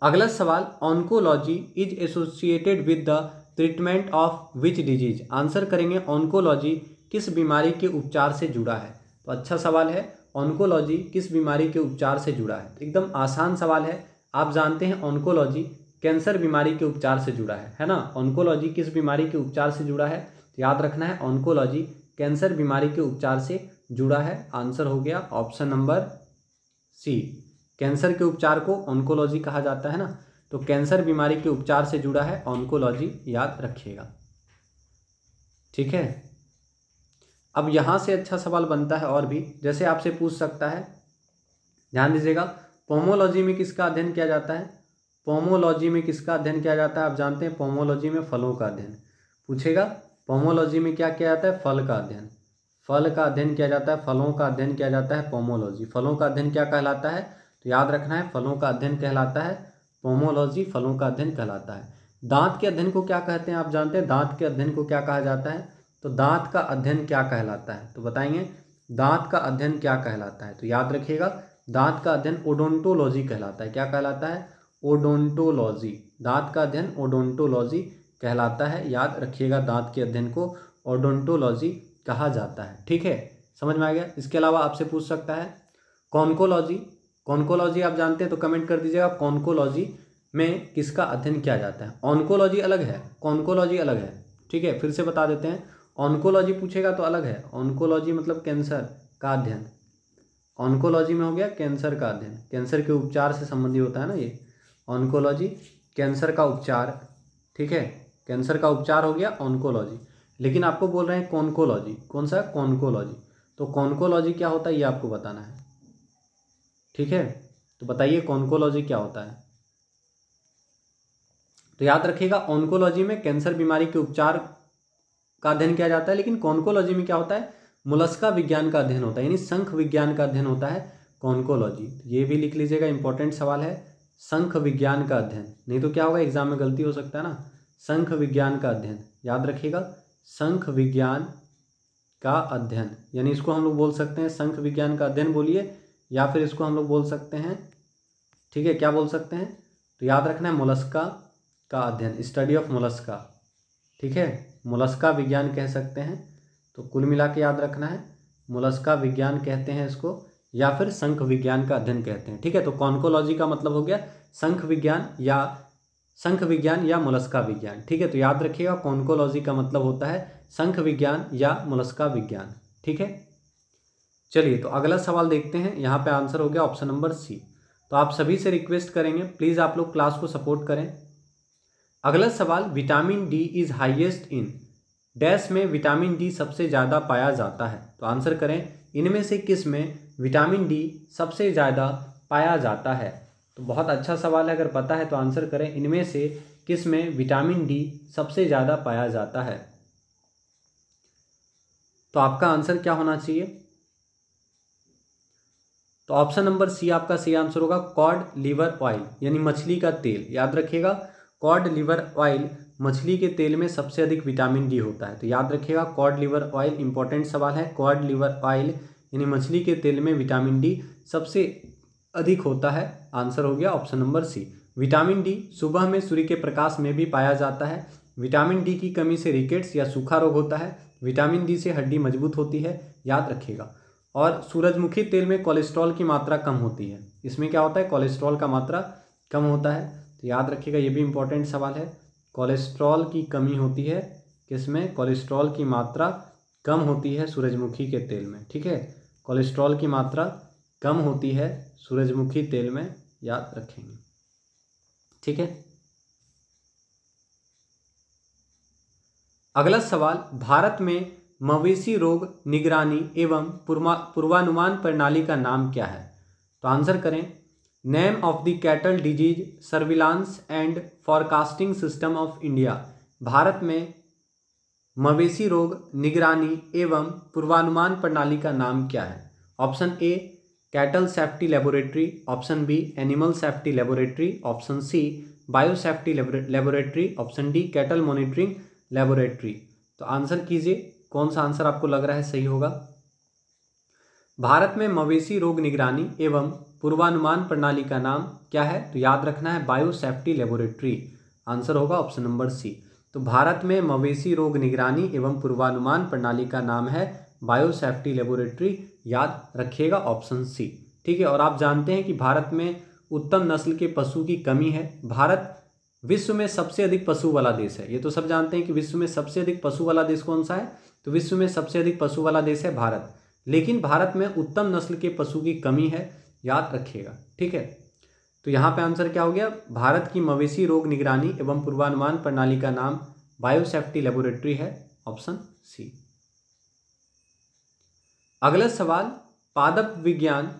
S1: अगला सवाल oncology is associated with the treatment of which disease answer करेंगे ऑन्कोलॉजी किस बीमारी के उपचार से जुड़ा है? तो अच्छा सवाल है ऑन्कोलॉजी किस बीमारी के उपचार से जुड़ा है? एकदम आसान सवाल है। आप जानते हैं ऑन्कोलॉजी कैंसर बीमारी के उपचार से जुड़ा है है ना? ऑन्कोलॉजी किस बीमारी के उपचार से जुड़ा है? तो याद रखना है ऑन्कोलॉजी कैंसर बीमारी के उपचार से जुड़ा है। आंसर हो गया ऑप्शन नंबर सी कैंसर के उपचार को ऑन्कोलॉजी कहा जाता है ना? तो कैंसर बीमारी के उपचार से जुड़ा है ऑन्कोलॉजी याद रखिएगा। ठीक है? अब यहाँ से अच्छा सवाल बनता है और भी। जैसे आपसे पूछ सकता है, ध्यान दीजिएगा पोमोलॉजी में किसका अध्ययन किया जाता है? पोमोलॉजी में किसका अध्ययन किया जाता है? आप जानते हैं पोमोलॉजी में फलों का अध्ययन। पूछेगा पोमोलॉजी में क्या किया जाता है? फल का अध्ययन। फल का अध्ययन किया जाता है, फलों का अध्ययन किया जाता है पोमोलॉजी फलों का अध्ययन क्या कहलाता है? तो याद रखना है, फलों का अध्ययन कहलाता है पोमोलॉजी फलों का अध्ययन कहलाता है। दांत के अध्ययन को क्या कहते हैं आप जानते हैं? दांत के अध्ययन को क्या कहा जाता है? तो दांत का अध्ययन क्या कहलाता है? तो बताएँगे, दांत का अध्ययन क्या कहलाता है? तो याद रखिएगा, दांत का अध्ययन ओडोंटोलॉजी कहलाता है। क्या कहलाता है? ओडोंटोलॉजी, दांत का अध्ययन ओडोंटोलॉजी कहलाता है। याद रखिएगा दांत के अध्ययन को, ओडोंटोलॉजी कहा जाता है। ठीक है? समझ में आ गया? इसके अलावा आपसे पूछ सकता है, कॉन्कोलॉजी कॉन्कोलॉजी आप जानते हैं तो कमेंट कर दीजिएगा कॉन्कोलॉजी में किसका अध्ययन किया जाता है। ऑनकोलॉजी अलग है, कॉन्कोलॉजी अलग है। ठीक है? फिर से बता देते हैं। ऑनकोलॉजी पूछेगा तो अलग है। ऑनकोलॉजी मतलब कैंसर का अध्ययन। ऑनकोलॉजी में हो गया कैंसर का अध्ययन। कैंसर के उपचार से संबंधित होता है ना ये? ऑनकोलॉजी कैंसर का उपचार, ठीक है? कैंसर का उपचार हो गया ऑनकोलॉजी लेकिन आपको बोल रहे हैं कॉन्कोलॉजी कौन सा? कॉन्कोलॉजी तो कॉन्कोलॉजी क्या होता है, ये आपको बताना है। ठीक है? तो बताइए कॉन्कोलॉजी क्या होता है। तो याद रखिएगा ऑन्कोलॉजी में कैंसर बीमारी के उपचार का अध्ययन किया जाता है, लेकिन कॉन्कोलॉजी में क्या होता है? मुलस्का विज्ञान का अध्ययन होता है, यानी शंख विज्ञान का अध्ययन होता है कॉन्कोलॉजी ये भी लिख लीजिएगा इंपॉर्टेंट सवाल है। शंख विज्ञान का अध्ययन। नहीं तो क्या होगा? एग्ज़ाम में गलती हो सकता है ना? संख विज्ञान का अध्ययन। याद रखिएगा, संख विज्ञान का अध्ययन। यानी इसको हम लोग बोल सकते हैं संख विज्ञान का अध्ययन बोलिए, या फिर इसको हम लोग बोल सकते हैं, ठीक है, क्या बोल सकते हैं? तो याद रखना है मोलस्का का अध्ययन स्टडी ऑफ़ मोलस्का, ठीक है? मोलस्का विज्ञान कह सकते हैं तो कुल मिला के याद रखना है। मोलस्का विज्ञान कहते हैं इसको या फिर संख विज्ञान का अध्ययन कहते हैं। ठीक है तो कॉन्कोलॉजी का मतलब हो गया संख विज्ञान या संख विज्ञान या मोलस्का विज्ञान। ठीक है तो याद रखिएगा, कॉन्कोलॉजी का मतलब होता है संख विज्ञान या मोलस्का विज्ञान। ठीक है? चलिए तो अगला सवाल देखते हैं। यहाँ पे आंसर हो गया ऑप्शन नंबर सी। तो आप सभी से रिक्वेस्ट करेंगे, प्लीज़ आप लोग क्लास को सपोर्ट करें। अगला सवाल, vitamin D is highest in. Dash में विटामिन डी सबसे ज़्यादा पाया जाता है। तो आंसर करें इनमें से किसमें विटामिन डी सबसे ज़्यादा पाया जाता है? तो बहुत अच्छा सवाल है, अगर पता है तो आंसर करें। इनमें से किसमें विटामिन डी सबसे ज़्यादा पाया जाता है? तो आपका आंसर क्या होना चाहिए? तो ऑप्शन नंबर सी आपका सही आंसर होगा, कॉड लीवर ऑयल, यानी मछली का तेल। याद रखिएगा, कॉड लीवर ऑयल मछली के तेल में सबसे अधिक विटामिन डी होता है। तो याद रखिएगा कॉड लीवर ऑयल इंपॉर्टेंट सवाल है। कॉड लीवर ऑयल यानी मछली के तेल में विटामिन डी सबसे अधिक होता है। आंसर हो गया option number C. Vitamin D सुबह में सूर्य के प्रकाश में भी पाया जाता है। विटामिन डी की कमी से रिकेट्स या सूखा रोग होता है। विटामिन डी से हड्डी मज़बूत होती है। याद रखिएगा। और सूरजमुखी तेल में कोलेस्ट्रॉल की मात्रा कम होती है। इसमें क्या होता है? कोलेस्ट्रॉल का मात्रा कम होता है। तो याद रखिएगा, ये भी इंपॉर्टेंट सवाल है। कोलेस्ट्रॉल की कमी होती है। किसमें? कोलेस्ट्रॉल की मात्रा कम होती है सूरजमुखी के तेल में, ठीक है? कोलेस्ट्रॉल की मात्रा कम होती है सूरजमुखी तेल में, याद रखेंगे, ठीक है? अगला सवाल, भारत में मवेशी रोग निगरानी एवं पूर्वानुमान प्रणाली का नाम क्या है? तो आंसर करें name of the cattle disease surveillance and forecasting system of India Bharat में मवेशी रोग निगरानी एवं पूर्वानुमान प्रणाली का नाम क्या है? Option A cattle safety laboratory option B animal safety laboratory option C biosafety laboratory option D cattle monitoring laboratory तो आंसर कीजिए, कौन सा आंसर आपको लग रहा है सही होगा? भारत में मवेशी रोग निगरानी एवं पूर्वानुमान प्रणाली का नाम क्या है? तो याद रखना है बायो सेफ्टी लेबोरेटरी आंसर होगा ऑप्शन नंबर सी तो भारत में मवेशी रोग निगरानी एवं पूर्वानुमान प्रणाली का नाम है बायो सेफ्टी लेबोरेटरी याद रखिएगा ऑप्शन सी ठीक है, और आप जानते हैं कि भारत में उत्तम नस्ल के पशु की कमी है। भारत विश्व में सबसे अधिक पशु वाला देश है। ये तो सब जानते हैं कि विश्व में सबसे अधिक पशु वाला देश कौन सा है? तो विश्व में सबसे अधिक पशु वाला देश है भारत। लेकिन भारत में उत्तम नस्ल के पशु की कमी है। याद रखिएगा, ठीक है? तो यहाँ पे आंसर क्या हो गया? भारत की मवेशी रोग निगरानी एवं पूर्वानुमान प्रणाली का नाम बायोसेफ्टी लेबोरेटरी है, ऑप्शन सी अगला सवाल, पादप विज्ञान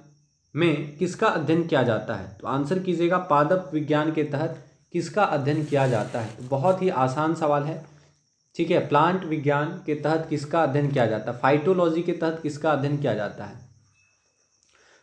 S1: में किसका अध्ययन किया जाता है? तो आंसर कीजिएगा, पादप विज्ञान के तहत किसका अध्ययन किया जाता है? तो बहुत ही आसान सवाल है, ठीक है? प्लांट विज्ञान के तहत किसका अध्ययन किया जाता है? फाइटोलॉजी के तहत किसका अध्ययन किया जाता है?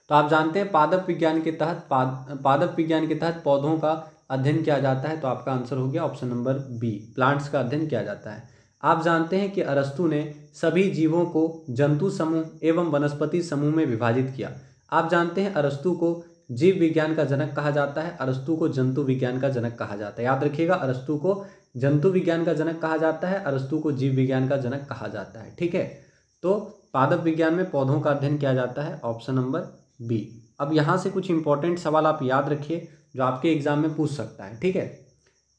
S1: तो आप जानते हैं पादप विज्ञान के तहत, पाद, पादप विज्ञान के तहत पौधों का अध्ययन किया जाता है तो आपका आंसर हो गया ऑप्शन नंबर बी, प्लांट्स का अध्ययन किया जाता है। आप जानते हैं कि अरस्तु ने सभी जीवों को जंतु समूह एवं वनस्पति समूह में विभाजित किया। आप जानते हैं अरस्तु को जीव विज्ञान का जनक कहा जाता है, अरस्तु को जंतु विज्ञान का जनक कहा जाता है। याद रखिएगा, अरस्तु को जंतु विज्ञान का जनक कहा जाता है, अरस्तु को जीव विज्ञान का जनक कहा जाता है, ठीक है? तो पादप विज्ञान में पौधों का अध्ययन किया जाता है, ऑप्शन नंबर बी। अब यहाँ से कुछ इंपॉर्टेंट सवाल आप याद रखिए, जो आपके एग्ज़ाम में पूछ सकता है, ठीक है?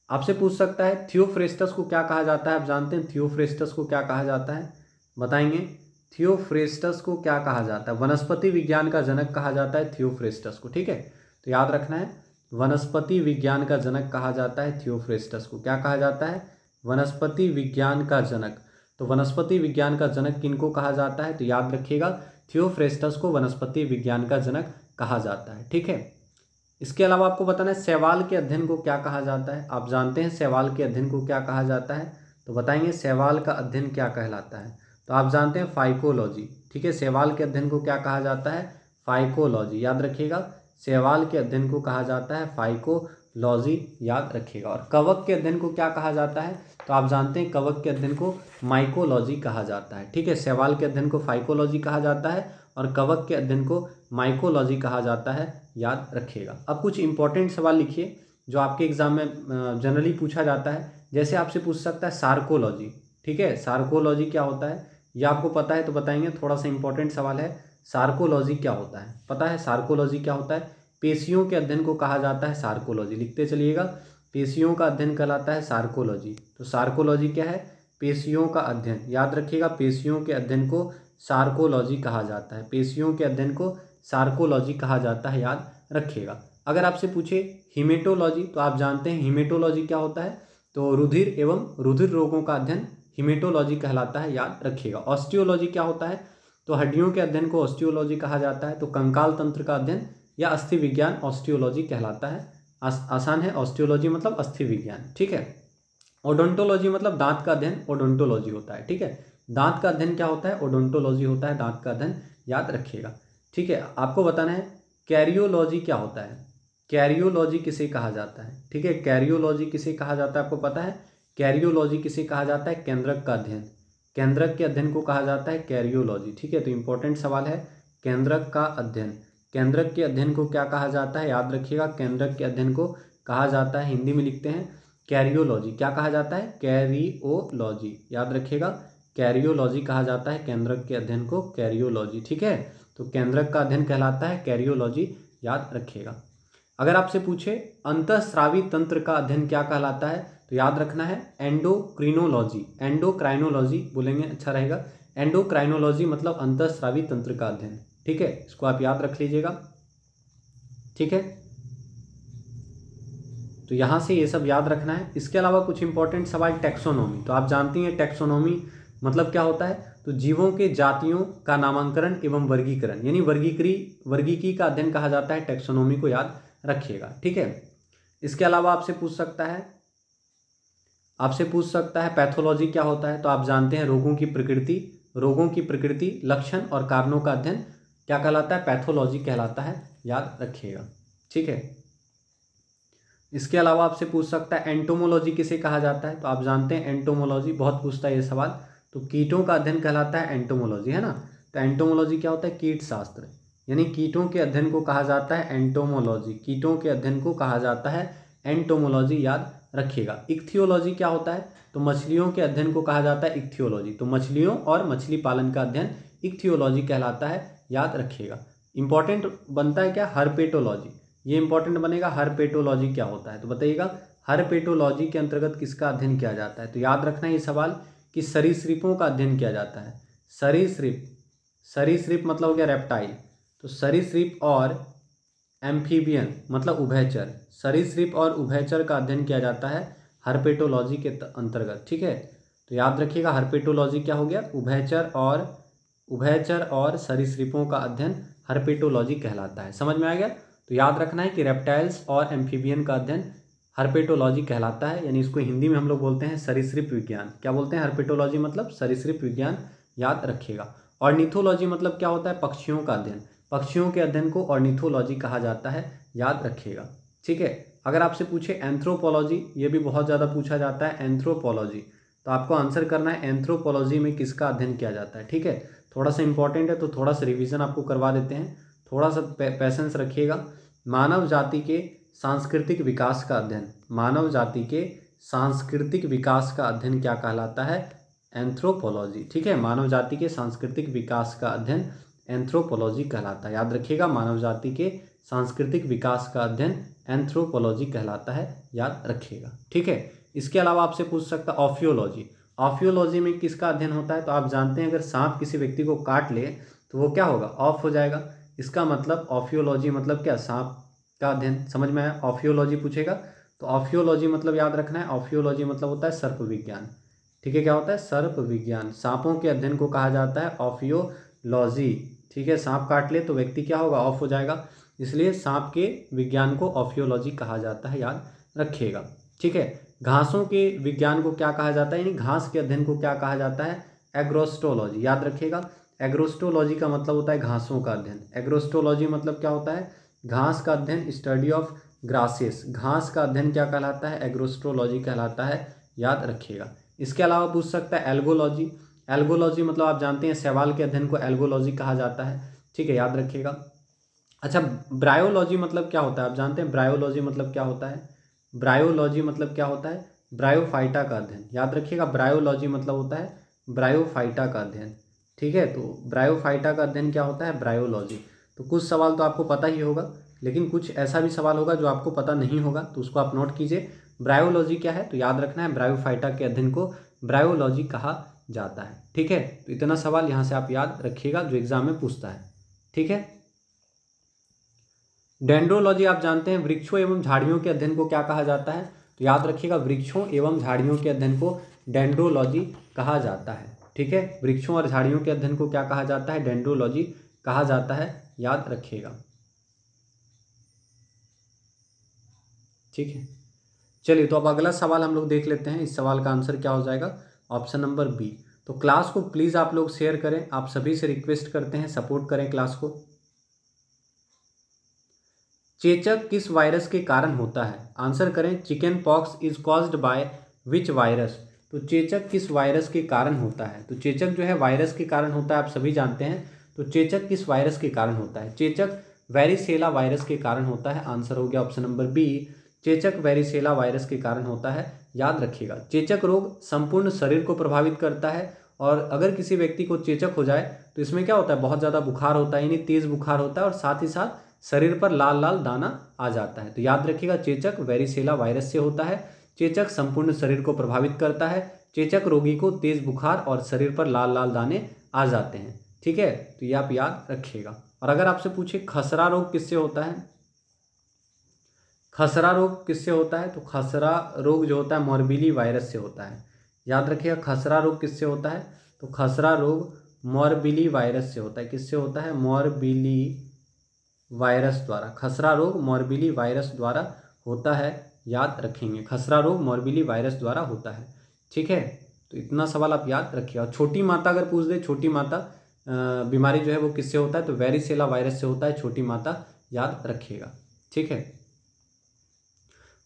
S1: आपसे पूछ सकता है थियोफ्रेस्टस को क्या कहा जाता है? आप जानते हैं थियोफ्रेस्टस को क्या कहा जाता है? बताएँगे। थियोफ्रेस्टस को क्या कहा जाता है? वनस्पति विज्ञान का जनक कहा जाता है थियोफ्रेस्टस को, ठीक है? तो याद रखना है, वनस्पति विज्ञान का जनक कहा जाता है थियोफ्रेस्टस को। क्या कहा जाता है? वनस्पति विज्ञान का जनक। तो वनस्पति विज्ञान का जनक किनको कहा जाता है? तो याद रखिएगा थियोफ्रेस्टस को वनस्पति विज्ञान का जनक कहा जाता है, ठीक है? इसके अलावा आपको बताना है सैवाल के अध्ययन को क्या कहा जाता है? आप जानते हैं सैवाल के अध्ययन को क्या कहा जाता है? तो बताएँगे सैवाल का अध्ययन क्या कहलाता है? तो आप जानते हैं फाइकोलॉजी, ठीक है? सैवाल के अध्ययन को क्या कहा जाता है? फाइकोलॉजी, याद रखिएगा। सैवाल के अध्ययन को कहा जाता है, फाइकोलॉजी, याद रखिएगा। और कवक के अध्ययन को क्या कहा जाता है? तो आप जानते हैं कवक के अध्ययन को माइकोलॉजी कहा जाता है। ठीक है सैवाल के अध्ययन को फाइकोलॉजी कहा जाता है और कवक के अध्ययन को माइकोलॉजी कहा जाता है, याद रखिएगा। अब कुछ इंपॉर्टेंट सवाल लिखिए, जो आपके एग्ज़ाम में जनरली पूछा जाता है। जैसे आपसे पूछ सकता है सार्कोलॉजी ठीक है सार्कोलॉजी क्या होता है? ये आपको पता है तो बताएँगे थोड़ा सा इंपॉर्टेंट सवाल है सार्कोलॉजी क्या होता है? पता है सार्कोलॉजी क्या होता है? पेशियों के अध्ययन को कहा जाता है सार्कोलॉजी लिखते चलिएगा। पेशियों का अध्ययन कहलाता है सार्कोलॉजी। तो सार्कोलॉजी क्या है? पेशियों का अध्ययन। याद रखिएगा, पेशियों के अध्ययन को सार्कोलॉजी कहा जाता है। पेशियों के अध्ययन को सार्कोलॉजी कहा जाता है, याद रखिएगा। अगर आपसे पूछे हिमेटोलॉजी तो आप जानते हैं हिमेटोलॉजी क्या होता है? तो रुधिर एवं रुधिर रोगों का अध्ययन हिमेटोलॉजी कहलाता है, याद रखिएगा। ऑस्टियोलॉजी क्या होता है? तो हड्डियों के अध्ययन को ऑस्टियोलॉजी कहा जाता है। तो कंकाल तंत्र का अध्ययन या अस्थि विज्ञान ऑस्टियोलॉजी कहलाता है। आस, आसान है ऑस्टियोलॉजी मतलब अस्थि विज्ञान ठीक है? ओडोंटोलॉजी मतलब दांत का अध्ययन ओडोंटोलॉजी होता है ठीक है? दांत का अध्ययन क्या होता है? ओडोंटोलॉजी होता है दांत का अध्ययन याद रखिएगा ठीक है? आपको बताना है कैरियोलॉजी क्या होता है? कैरियोलॉजी किसे कहा जाता है ठीक है? कैरियोलॉजी किसे कहा जाता है आपको पता है? कैरियोलॉजी किसे कहा जाता है? केंद्रक का अध्ययन केंद्रक के अध्ययन को कहा जाता है कैरियोलॉजी ठीक है? तो इंपॉर्टेंट सवाल है केंद्रक का अध्ययन। केंद्रक के अध्ययन को क्या कहा जाता है? याद रखिएगा, केंद्रक के अध्ययन को कहा जाता है, हिंदी में लिखते हैं कैरियोलॉजी। क्या कहा जाता है? कैरियोलॉजी। याद रखिएगा, कैरियोलॉजी कहा जाता है, केंद्रक के अध्ययन को कैरियोलॉजी। ठीक है? तो केंद्रक का अध्ययन कहलाता है कैरियोलॉजी। याद रखिएगा। अगर आपसे पूछे, अंतःस्रावी तंत्र का अध्ययन क्या कहलाता है? तो याद रखना है, एंडोक्रिनोलॉजी। एंडोक्राइनोलॉजी बोलेंगे अच्छा रहेगा। एंडोक्राइनोलॉजी मतलब अंतःस्रावी तंत्र का अध्ययन। ठीक है? इसको आप याद रख लीजिएगा। ठीक है? तो यहाँ से ये सब याद रखना है। इसके अलावा कुछ इंपॉर्टेंट सवाल टेक्सोनोमी तो आप जानती हैं टेक्सोनोमी मतलब क्या होता है? तो जीवों के जातियों का नामांकन एवं वर्गीकरण, यानी वर्गीकरी, वर्गीकी का अध्ययन कहा जाता है। टेक्सोनोमी को याद रखिएगा। ठीक है? इसके अलावा आपसे पूछ सकता है, आपसे पूछ सकता है पैथोलॉजी क्या होता है? तो आप जानते हैं रोगों की प्रकृति, रोगों की प्रकृति, लक्षण और कारणों का अध्ययन क्या कहलाता है? पैथोलॉजी कहलाता है। याद रखिएगा। ठीक है? इसके अलावा आपसे पूछ सकता है, एंटोमोलॉजी किसे कहा जाता है? तो आप जानते हैं, एंटोमोलॉजी बहुत पूछता है ये सवाल। तो कीटों का अध्ययन कहलाता है एंटोमोलॉजी, है ना? तो एंटोमोलॉजी क्या होता है? कीट शास्त्र यानी कीटों के अध्ययन को कहा जाता है एंटोमोलॉजी। कीटों के अध्ययन को कहा जाता है एंटोमोलॉजी, याद रखिएगा। इक्थियोलॉजी क्या होता है? तो मछलियों के अध्ययन को कहा जाता है इक्थियोलॉजी। तो मछलियों और मछली पालन का अध्ययन इक्थियोलॉजी कहलाता है। याद रखिएगा। इंपॉर्टेंट बनता है क्या? हरपेटोलॉजी ये इंपॉर्टेंट बनेगा हरपेटोलॉजी क्या होता है? तो बताइएगा हरपेटोलॉजी के अंतर्गत किसका अध्ययन किया जाता है? तो याद रखना ये सवाल कि सरीसृपों का अध्ययन किया जाता है। सरीसृप सरीसृप मतलब हो गया रेप्टाइल तो सरीसृप और एम्फीबियन मतलब उभयचर सरीसृप और उभयचर का अध्ययन किया जाता है हर्पेटोलॉजी के अंतर्गत। ठीक है? तो याद रखिएगा हर्पेटोलॉजी क्या हो गया? उभयचर और उभयचर और सरीसृपों का अध्ययन हर्पेटोलॉजी कहलाता है। समझ में आ गया? तो याद रखना है कि रेप्टाइल्स और एम्फीबियन का अध्ययन हर्पेटोलॉजी कहलाता है, यानी इसको हिंदी में हम लोग बोलते हैं सरीसृप विज्ञान। क्या बोलते हैं हर्पेटोलॉजी? मतलब सरीसृप विज्ञान याद रखिएगा। और निथोलॉजी मतलब क्या होता है? पक्षियों का अध्ययन। पक्षियों के अध्ययन को ऑर्निथोलॉजी कहा जाता है। याद रखिएगा। ठीक है? अगर आपसे पूछे एंथ्रोपोलॉजी, ये भी बहुत ज़्यादा पूछा जाता है, एंथ्रोपोलॉजी। तो आपको आंसर करना है, एंथ्रोपोलॉजी में किसका अध्ययन किया जाता है? ठीक है? थोड़ा सा इंपॉर्टेंट है तो थोड़ा सा रिविज़न आपको करवा देते हैं। थोड़ा सा पैसेंस रखिएगा। मानव जाति के सांस्कृतिक विकास का अध्ययन। मानव जाति के सांस्कृतिक विकास का अध्ययन क्या कहलाता है? एंथ्रोपोलॉजी ठीक है, मानव जाति के सांस्कृतिक विकास का अध्ययन एंथ्रोपोलॉजी कहलाता है। याद रखिएगा, मानव जाति के सांस्कृतिक विकास का अध्ययन एंथ्रोपोलॉजी कहलाता है। याद रखिएगा। ठीक है, इसके अलावा आपसे पूछ सकता ऑफियोलॉजी ऑफियोलॉजी में किसका अध्ययन होता है? तो आप जानते हैं, अगर सांप किसी व्यक्ति को काट ले तो वो क्या होगा? ऑफ़ हो जाएगा। इसका मतलब ऑफियोलॉजी मतलब क्या? सांप का अध्ययन। समझ में आया? ऑफियोलॉजी पूछेगा। तो ऑफियोलॉजी मतलब याद रखना है। ऑफियोलॉजी मतलब होता है सर्प विज्ञान ठीक है, क्या होता है? सर्प विज्ञान सांपों के अध्ययन को कहा जाता है ऑफियोलॉजी। ठीक है, सांप काट ले तो व्यक्ति क्या होगा? ऑफ़ हो जाएगा। इसलिए सांप के विज्ञान को ऑफियोलॉजी कहा जाता है। याद रखिएगा। ठीक है? घासों के विज्ञान को क्या कहा जाता है? यानी घास के अध्ययन को क्या कहा जाता है? एग्रोस्टोलॉजी। याद रखिएगा, एग्रोस्टोलॉजी का मतलब होता है घासों का अध्ययन। एग्रोस्टोलॉजी मतलब क्या होता है? घास का अध्ययन, स्टडी ऑफ़ ग्रासेस। घास का अध्ययन क्या कहलाता है? एग्रोस्ट्रोलॉजी कहलाता है। याद रखिएगा। इसके अलावा पूछ सकता है एल्गोलॉजी। एल्गोलॉजी मतलब आप जानते हैं सवाल के अध्ययन को एल्गोलॉजी कहा जाता है। ठीक है, याद रखिएगा। अच्छा ब्रायोलॉजी मतलब क्या होता है? आप जानते हैं, ब्रायोलॉजी मतलब क्या होता है? ब्रायोलॉजी मतलब क्या होता है? ब्रायोफाइटा का अध्ययन। याद रखिएगा ब्रायोलॉजी मतलब होता है ब्रायोफाइटा का अध्ययन। ठीक है? तो ब्रायोफाइटा का अध्ययन क्या होता है? ब्रायोलॉजी तो कुछ सवाल तो आपको पता ही होगा, लेकिन कुछ ऐसा भी सवाल होगा जो आपको पता नहीं होगा तो उसको आप नोट कीजिए। ब्रायोलॉजी क्या है? तो याद रखना है ब्रायोफाइटा के अध्ययन को ब्रायोलॉजी कहा जाता है। ठीक है? तो इतना सवाल यहाँ से आप याद रखिएगा, जो एग्ज़ाम में पूछता है। ठीक है? डेंड्रोलॉजी आप जानते हैं, वृक्षों एवं झाड़ियों के अध्ययन को क्या कहा जाता है? तो याद रखिएगा, वृक्षों एवं झाड़ियों के अध्ययन को डेंड्रोलॉजी कहा जाता है, ठीक है? वृक्षों और झाड़ियों के अध्ययन को क्या कहा जाता है? डेंड्रोलॉजी कहा जाता है, याद रखिएगा। ठीक है? चलिए तो अब अगला सवाल हम लोग देख लेते हैं, इस सवाल का आंसर क्या हो जाएगा? Option number B. तो क्लास को प्लीज़ आप लोग शेयर करें, आप सभी से रिक्वेस्ट करते हैं, सपोर्ट करें क्लास को। चेचक किस वायरस के कारण होता है? आंसर करें, chickenpox is caused by which virus? तो चेचक किस वायरस के कारण होता है? तो चेचक जो है वायरस के कारण होता है, आप सभी जानते हैं। तो चेचक किस वायरस के कारण होता है? चेचक वेरिसेला वायरस के कारण होता है। आंसर हो गया ऑप्शन नंबर बी। चेचक वेरिसेला वायरस के कारण होता है। याद रखिएगा, चेचक रोग संपूर्ण शरीर को प्रभावित करता है और अगर किसी व्यक्ति को चेचक हो जाए तो इसमें क्या होता है? बहुत ज़्यादा बुखार होता है, यानी तेज़ बुखार होता है और साथ ही साथ शरीर पर लाल लाल दाना आ जाता है। तो याद रखिएगा, चेचक वेरिसेला वायरस से होता है। चेचक संपूर्ण शरीर को प्रभावित करता है। चेचक रोगी को तेज बुखार और शरीर पर लाल लाल दाने आ जाते हैं। ठीक है? तो ये आप याद रखिएगा। और अगर आपसे पूछे, खसरा रोग किससे होता है? खसरा रोग किससे होता है? तो खसरा रोग जो होता है, मोरबिली वायरस से होता है। याद रखिएगा, खसरा रोग किससे होता है? तो खसरा रोग मोरबिली वायरस से होता है। किससे होता है? मोरबिली वायरस द्वारा। खसरा रोग मोरबिली वायरस द्वारा होता है, याद रखेंगे। खसरा रोग मोरबिली वायरस द्वारा होता है। ठीक है? तो इतना सवाल आप याद रखिए। और छोटी माता अगर पूछ दे, छोटी माता बीमारी जो है वो किससे होता है? तो वेरिसेला वायरस से होता है। छोटी माता, याद रखिएगा। ठीक है?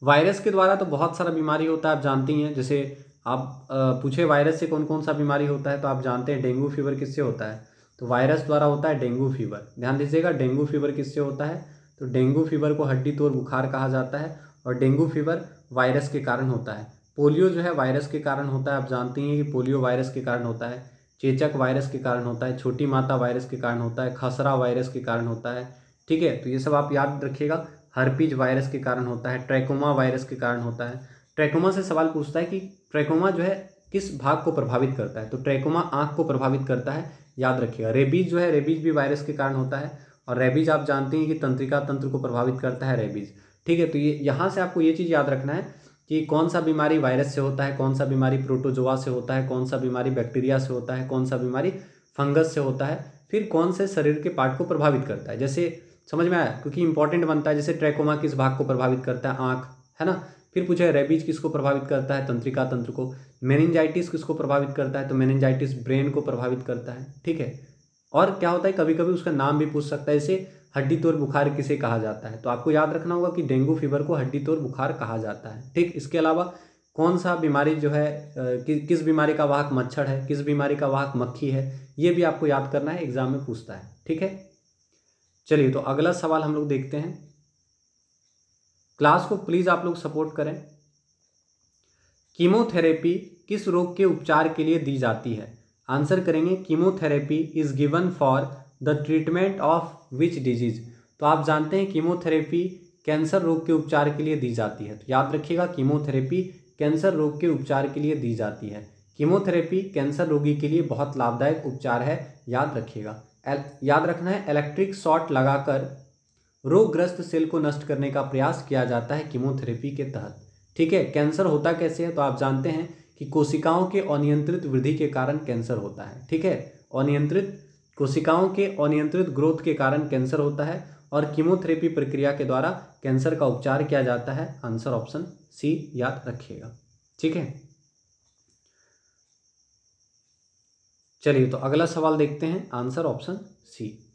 S1: वायरस के द्वारा तो बहुत सारा बीमारी होता है, आप जानती हैं। जैसे आप पूछे वायरस से कौन कौन सा बीमारी होता है तो आप जानते हैं डेंगू फीवर किससे होता है? तो वायरस द्वारा होता है डेंगू फीवर। ध्यान दीजिएगा, डेंगू फीवर किससे होता है? तो डेंगू फीवर को हड्डी तोड़ बुखार कहा जाता है और डेंगू फीवर वायरस के कारण होता है। पोलियो जो है वायरस के कारण होता है। आप जानते हैं कि पोलियो वायरस के कारण होता है। चेचक वायरस के कारण होता है। छोटी माता वायरस के कारण होता है। खसरा वायरस के कारण होता है। ठीक है तो ये सब आप याद रखिएगा। हरपीज वायरस के कारण होता है। ट्रैकोमा वायरस के कारण होता है। ट्रैकोमा से सवाल पूछता है कि ट्रैकोमा जो है किस भाग को प्रभावित करता है? तो ट्रैकोमा आँख को प्रभावित करता है। याद रखिएगा। रेबीज जो है रेबीज भी वायरस के कारण होता है और रेबीज आप जानते हैं कि तंत्रिका तंत्र को प्रभावित करता है रेबीज ठीक है तो ये, यहाँ से आपको ये चीज़ याद रखना है कि कौन सा बीमारी वायरस से होता है, कौन सा बीमारी प्रोटोजोआ से होता है, कौन सा बीमारी बैक्टीरिया से होता है, कौन सा बीमारी फंगस से होता है, फिर कौन से शरीर के पार्ट को प्रभावित करता है। जैसे, समझ में आया? क्योंकि इंपॉर्टेंट बनता है, जैसे ट्रैकोमा किस भाग को प्रभावित करता है? आँख, है ना? फिर पूछा है रेबीज किसको प्रभावित करता है? तंत्रिका तंत्र को। मेनिंजाइटिस किसको प्रभावित करता है? तो मेनिंजाइटिस ब्रेन को प्रभावित करता है ठीक है? और क्या होता है कभी कभी उसका नाम भी पूछ सकता है जैसे हड्डी तोड़ बुखार किसे कहा जाता है? तो आपको याद रखना होगा कि डेंगू फीवर को हड्डी तोड़ बुखार कहा जाता है ठीक? इसके अलावा कौन सा बीमारी जो है कि, किस बीमारी का वाहक मच्छर है किस बीमारी का वाहक मक्खी है ये भी आपको याद करना है एग्ज़ाम में पूछता है ठीक है? चलिए तो अगला सवाल हम लोग देखते हैं। क्लास को प्लीज़ आप लोग सपोर्ट करें। कीमोथेरेपी किस रोग के उपचार के लिए दी जाती है? आंसर करेंगे, chemotherapy is given for the treatment of which disease तो आप जानते हैं कीमोथेरेपी कैंसर रोग के उपचार के लिए दी जाती है। तो याद रखिएगा, कीमोथेरेपी कैंसर रोग के उपचार के लिए दी जाती है। कीमोथेरेपी कैंसर रोगी के लिए बहुत लाभदायक उपचार है, याद रखिएगा। याद रखना है इलेक्ट्रिक शॉट लगाकर रोगग्रस्त सेल को नष्ट करने का प्रयास किया जाता है कीमोथेरेपी के तहत। ठीक है? कैंसर होता कैसे है? तो आप जानते हैं कि कोशिकाओं के अनियंत्रित वृद्धि के कारण कैंसर होता है, ठीक है? अनियंत्रित, कोशिकाओं के अनियंत्रित ग्रोथ के कारण कैंसर होता है और कीमोथेरेपी प्रक्रिया के द्वारा कैंसर का उपचार किया जाता है। आंसर ऑप्शन सी, याद रखिएगा। ठीक है? चलिए तो अगला सवाल देखते हैं। Answer option C.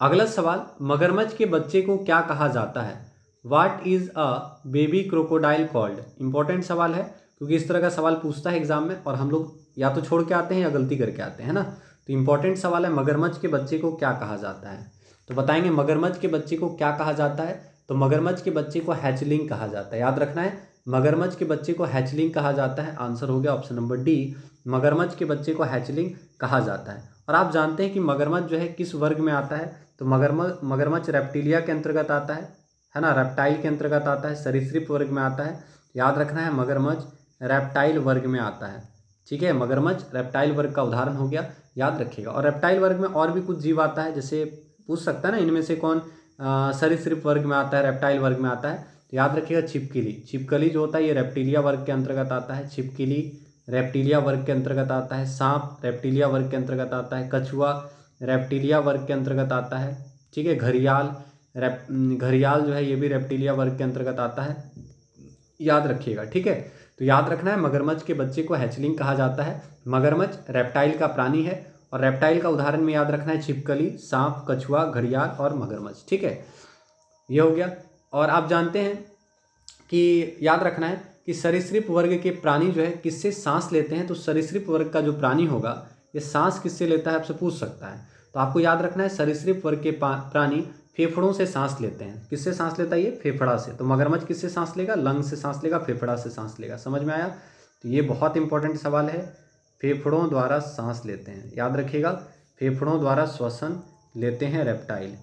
S1: अगला सवाल, मगरमच्छ के बच्चे को क्या कहा जाता है? What is a baby crocodile called important सवाल है, क्योंकि इस तरह का सवाल पूछता है एग्ज़ाम में, और हम लोग या तो छोड़ के आते हैं या गलती करके आते हैं ना? तो इंपॉर्टेंट सवाल है, मगरमच्छ के बच्चे को क्या कहा जाता है? तो बताएँगे मगरमच्छ के बच्चे को क्या कहा जाता है? तो मगरमच्छ के बच्चे को हैचलिंग कहा जाता है। याद रखना है, मगरमच्छ के बच्चे को हैचलिंग कहा जाता है। आंसर हो गया ऑप्शन नंबर डी मगरमच्छ के बच्चे को हैचलिंग कहा जाता है। और आप जानते हैं कि मगरमच्छ जो है किस वर्ग में आता है? तो मगरमच्छ मगरमच्छ रेप्टिलिया के अंतर्गत आता है। है ना? रेप्टाइल के अंतर्गत आता है, सरीसृप वर्ग में आता है, याद रखना है, मगरमच्छ रेप्टाइल वर्ग में आता है। ठीक है? मगरमच्छ रेप्टाइल वर्ग का उदाहरण हो गया, याद रखिएगा। और रेप्टाइल वर्ग में और भी कुछ जीव आता है, जैसे पूछ सकता है ना, इनमें से कौन सरीसृप वर्ग में आता है रेप्टाइल वर्ग में आता है तो याद रखिएगा छिपकली। छिपकली जो होता है, ये रेप्टीलिया वर्ग के अंतर्गत आता है, छिपकली रेप्टीलिया वर्ग के अंतर्गत आता है, सांप रेप्टीलिया वर्ग के अंतर्गत आता है, कछुआ रेप्टीलिया वर्ग के अंतर्गत आता है, ठीक है? घरियाल रेप घरियाल जो है ये भी रेप्टीलिया वर्ग के अंतर्गत आता है। याद रखिएगा, ठीक है? तो याद रखना है, मगरमच्छ के बच्चे को हैचलिंग कहा जाता है। मगरमच्छ रेप्टाइल का प्राणी है और रेप्टाइल का उदाहरण में याद रखना है, छिपकली, सांप, कछुआ, घड़ियाल और मगरमच्छ, ठीक है? ये हो गया। और आप जानते हैं कि, याद रखना है कि सरीसृप वर्ग के प्राणी जो है किससे सांस लेते हैं? तो सरीसृप वर्ग का जो प्राणी होगा, ये सांस किससे लेता है? आपसे पूछ सकता है। तो आपको याद रखना है, सरीसृप वर्ग के प्राणी फेफड़ों से सांस लेते हैं। किससे सांस लेता है ये? फेफड़ा से। तो मगरमच्छ किससे सांस लेगा? लंग से सांस लेगा, फेफड़ा से सांस लेगा। समझ में आया? तो ये बहुत इंपॉर्टेंट सवाल है। फेफड़ों द्वारा सांस लेते हैं। याद रखिएगा, फेफड़ों द्वारा श्वसन लेते हैं रेप्टाइल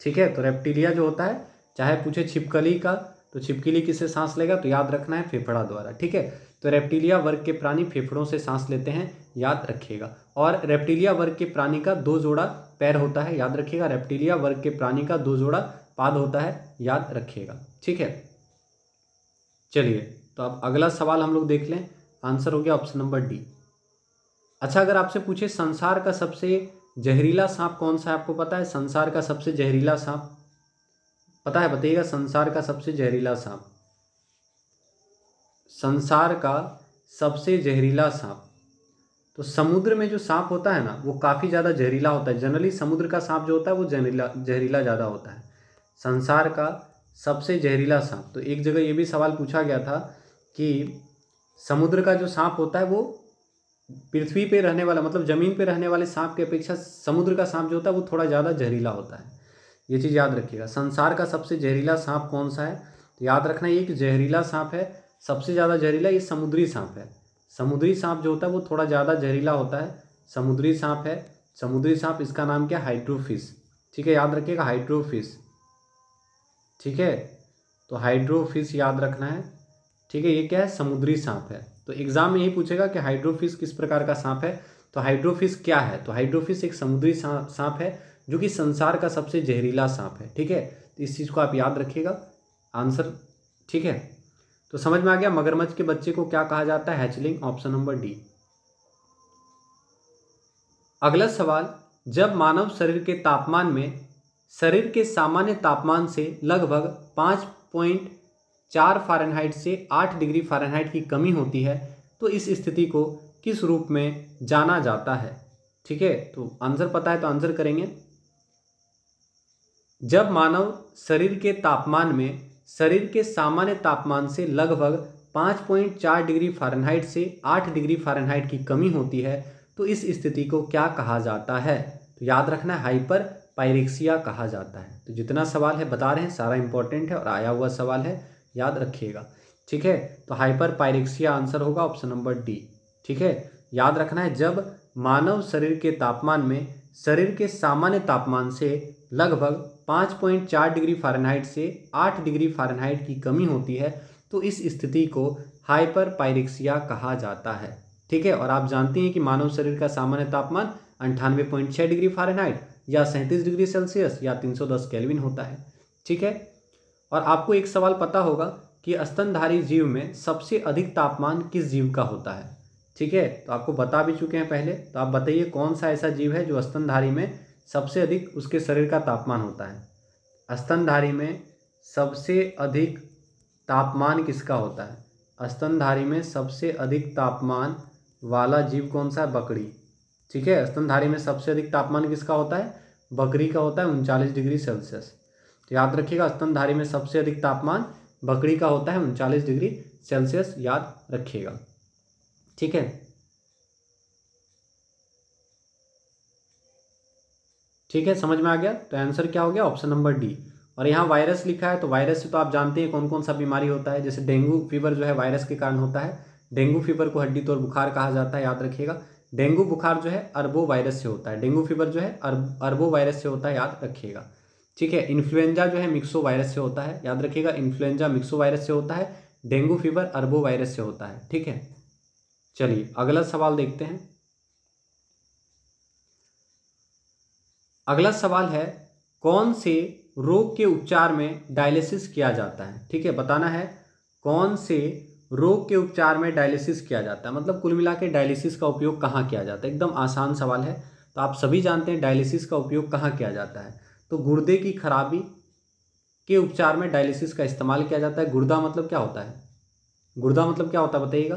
S1: ठीक है? तो रेप्टीलिया जो होता है, चाहे पूछे छिपकली का तो छिपकली किससे सांस लेगा? तो याद रखना है फेफड़ा द्वारा। ठीक है? तो रेप्टीलिया वर्ग के प्राणी फेफड़ों से सांस लेते हैं। याद रखिएगा। और रेप्टीलिया वर्ग के प्राणी का दो जोड़ा पैर होता है, याद रखिएगा। रेप्टीलिया वर्ग के प्राणी का दो जोड़ा पाद होता है, याद रखिएगा। ठीक है? चलिए तो अब अगला सवाल हम लोग देख लें। आंसर हो गया ऑप्शन नंबर डी। अच्छा अगर आपसे पूछे, संसार का सबसे जहरीला सांप कौन सा है? आपको पता है, संसार का सबसे जहरीला सांप। पता है, बताइएगा, संसार का सबसे जहरीला सांप। संसार का सबसे जहरीला सांप। तो समुद्र में जो सांप होता है ना, वो काफ़ी ज़्यादा जहरीला होता है। जनरली समुद्र का सांप जो होता है, वो जहरीला जहरीला ज़्यादा होता है। संसार का सबसे जहरीला सांप। तो एक जगह ये भी सवाल पूछा गया था कि समुद्र का जो सांप होता है, वो पृथ्वी पे रहने वाला मतलब ज़मीन पे रहने वाले सांप की अपेक्षा समुद्र का सांप जो होता है, वो थोड़ा ज़्यादा जहरीला होता है। ये चीज़ याद रखिएगा। संसार का सबसे जहरीला सांप कौन सा है? तो याद रखना, ये कि जहरीला सांप है, सबसे ज़्यादा जहरीला ये समुद्री सांप है। समुद्री सांप जो होता है वो थोड़ा ज़्यादा जहरीला होता है। समुद्री सांप है। समुद्री सांप इसका नाम क्या? हाइड्रोफिस। ठीक है, याद रखिएगा हाइड्रोफिश ठीक है तो हाइड्रोफिश याद रखना है। ठीक है, ये क्या है? समुद्री सांप है। तो एग्ज़ाम में यही पूछेगा कि हाइड्रोफिश किस प्रकार का सांप है? तो हाइड्रोफिस क्या है? तो हाइड्रोफिस एक समुद्री सांप है, जो कि संसार का सबसे जहरीला सांप है। ठीक है तो इस चीज़ को आप याद रखिएगा। आंसर, ठीक है? तो समझ में आ गया मगरमच्छ के बच्चे को क्या कहा जाता है? हैचलिंग ऑप्शन नंबर डी अगला सवाल, जब मानव शरीर के तापमान में, शरीर के सामान्य तापमान से लगभग पाँच पॉइंट चार फारेनहाइट से आठ डिग्री फारेनहाइट की कमी होती है तो इस स्थिति को किस रूप में जाना जाता है? ठीक है तो आंसर पता है तो आंसर करेंगे। जब मानव शरीर के तापमान में शरीर के सामान्य तापमान से लगभग पाँच पॉइंट चार डिग्री फ़ारेनहाइट से आठ डिग्री फ़ारेनहाइट की कमी होती है तो इस स्थिति को क्या कहा जाता है? तो याद रखना हाइपर पायरिक्सिया कहा जाता है। तो जितना सवाल है बता रहे हैं, सारा इंपॉर्टेंट है और आया हुआ सवाल है, याद रखिएगा। ठीक है? तो हाइपर पायरिक्सिया आंसर होगा ऑप्शन नंबर डी। ठीक है? याद रखना है, जब मानव शरीर के तापमान में, शरीर के सामान्य तापमान से लगभग पाँच पॉइंट चार डिग्री फ़ारेनहाइट से आठ डिग्री फ़ारेनहाइट की कमी होती है तो इस स्थिति को हाइपर पायरिक्सिया कहा जाता है। ठीक है, और आप जानते हैं कि मानव शरीर का सामान्य तापमान अंठानवे पॉइंट छः डिग्री फ़ारेनहाइट या सैंतीस डिग्री सेल्सियस या तीन सौ दस केल्विन होता है। ठीक है, और आपको एक सवाल पता होगा कि स्तनधारी जीव में सबसे अधिक तापमान किस जीव का होता है। ठीक है तो आपको बता भी चुके हैं पहले तो आप बताइए कौन सा ऐसा जीव है जो स्तनधारी में सबसे अधिक उसके शरीर का तापमान होता है। स्तनधारी में सबसे अधिक तापमान किसका होता है? स्तनधारी में सबसे अधिक तापमान वाला जीव कौन सा है? बकरी। ठीक है? स्तनधारी में सबसे अधिक तापमान किसका होता है? बकरी का होता है उनचालीस डिग्री सेल्सियस। तो याद रखिएगा, स्तनधारी में सबसे अधिक तापमान बकरी का होता है उनचालीस डिग्री सेल्सियस। याद रखिएगा। ठीक है? ठीक है, समझ में आ गया? तो आंसर क्या हो गया? ऑप्शन नंबर डी और यहाँ वायरस लिखा है तो वायरस से तो आप जानते हैं कौन कौन सा बीमारी होता है। जैसे डेंगू फीवर जो है वायरस के कारण होता है। डेंगू फीवर को हड्डी तोड़ बुखार कहा जाता है, याद रखिएगा। डेंगू बुखार जो है अरबो वायरस से होता है। डेंगू फीवर जो है अरबो वायरस से होता है, याद रखिएगा। ठीक है इन्फ्लुएंजा जो है मिक्सो वायरस से होता है। याद रखिएगा इन्फ्लुएंजा मिक्सो वायरस से होता है, डेंगू फीवर अरबो वायरस से होता है। ठीक है, चलिए अगला सवाल देखते हैं। अगला सवाल है, कौन से रोग के उपचार में डायलिसिस किया जाता है? ठीक है, बताना है, कौन से रोग के उपचार में डायलिसिस किया जाता है? मतलब कुल मिला के डायलिसिस का उपयोग कहाँ किया जाता है? एकदम आसान सवाल है तो आप सभी जानते हैं डायलिसिस का उपयोग कहाँ किया जाता है। तो गुर्दे की खराबी के उपचार में डायलिसिस का इस्तेमाल किया जाता है। गुर्दा मतलब क्या होता है? गुर्दा मतलब क्या होता है बताइएगा?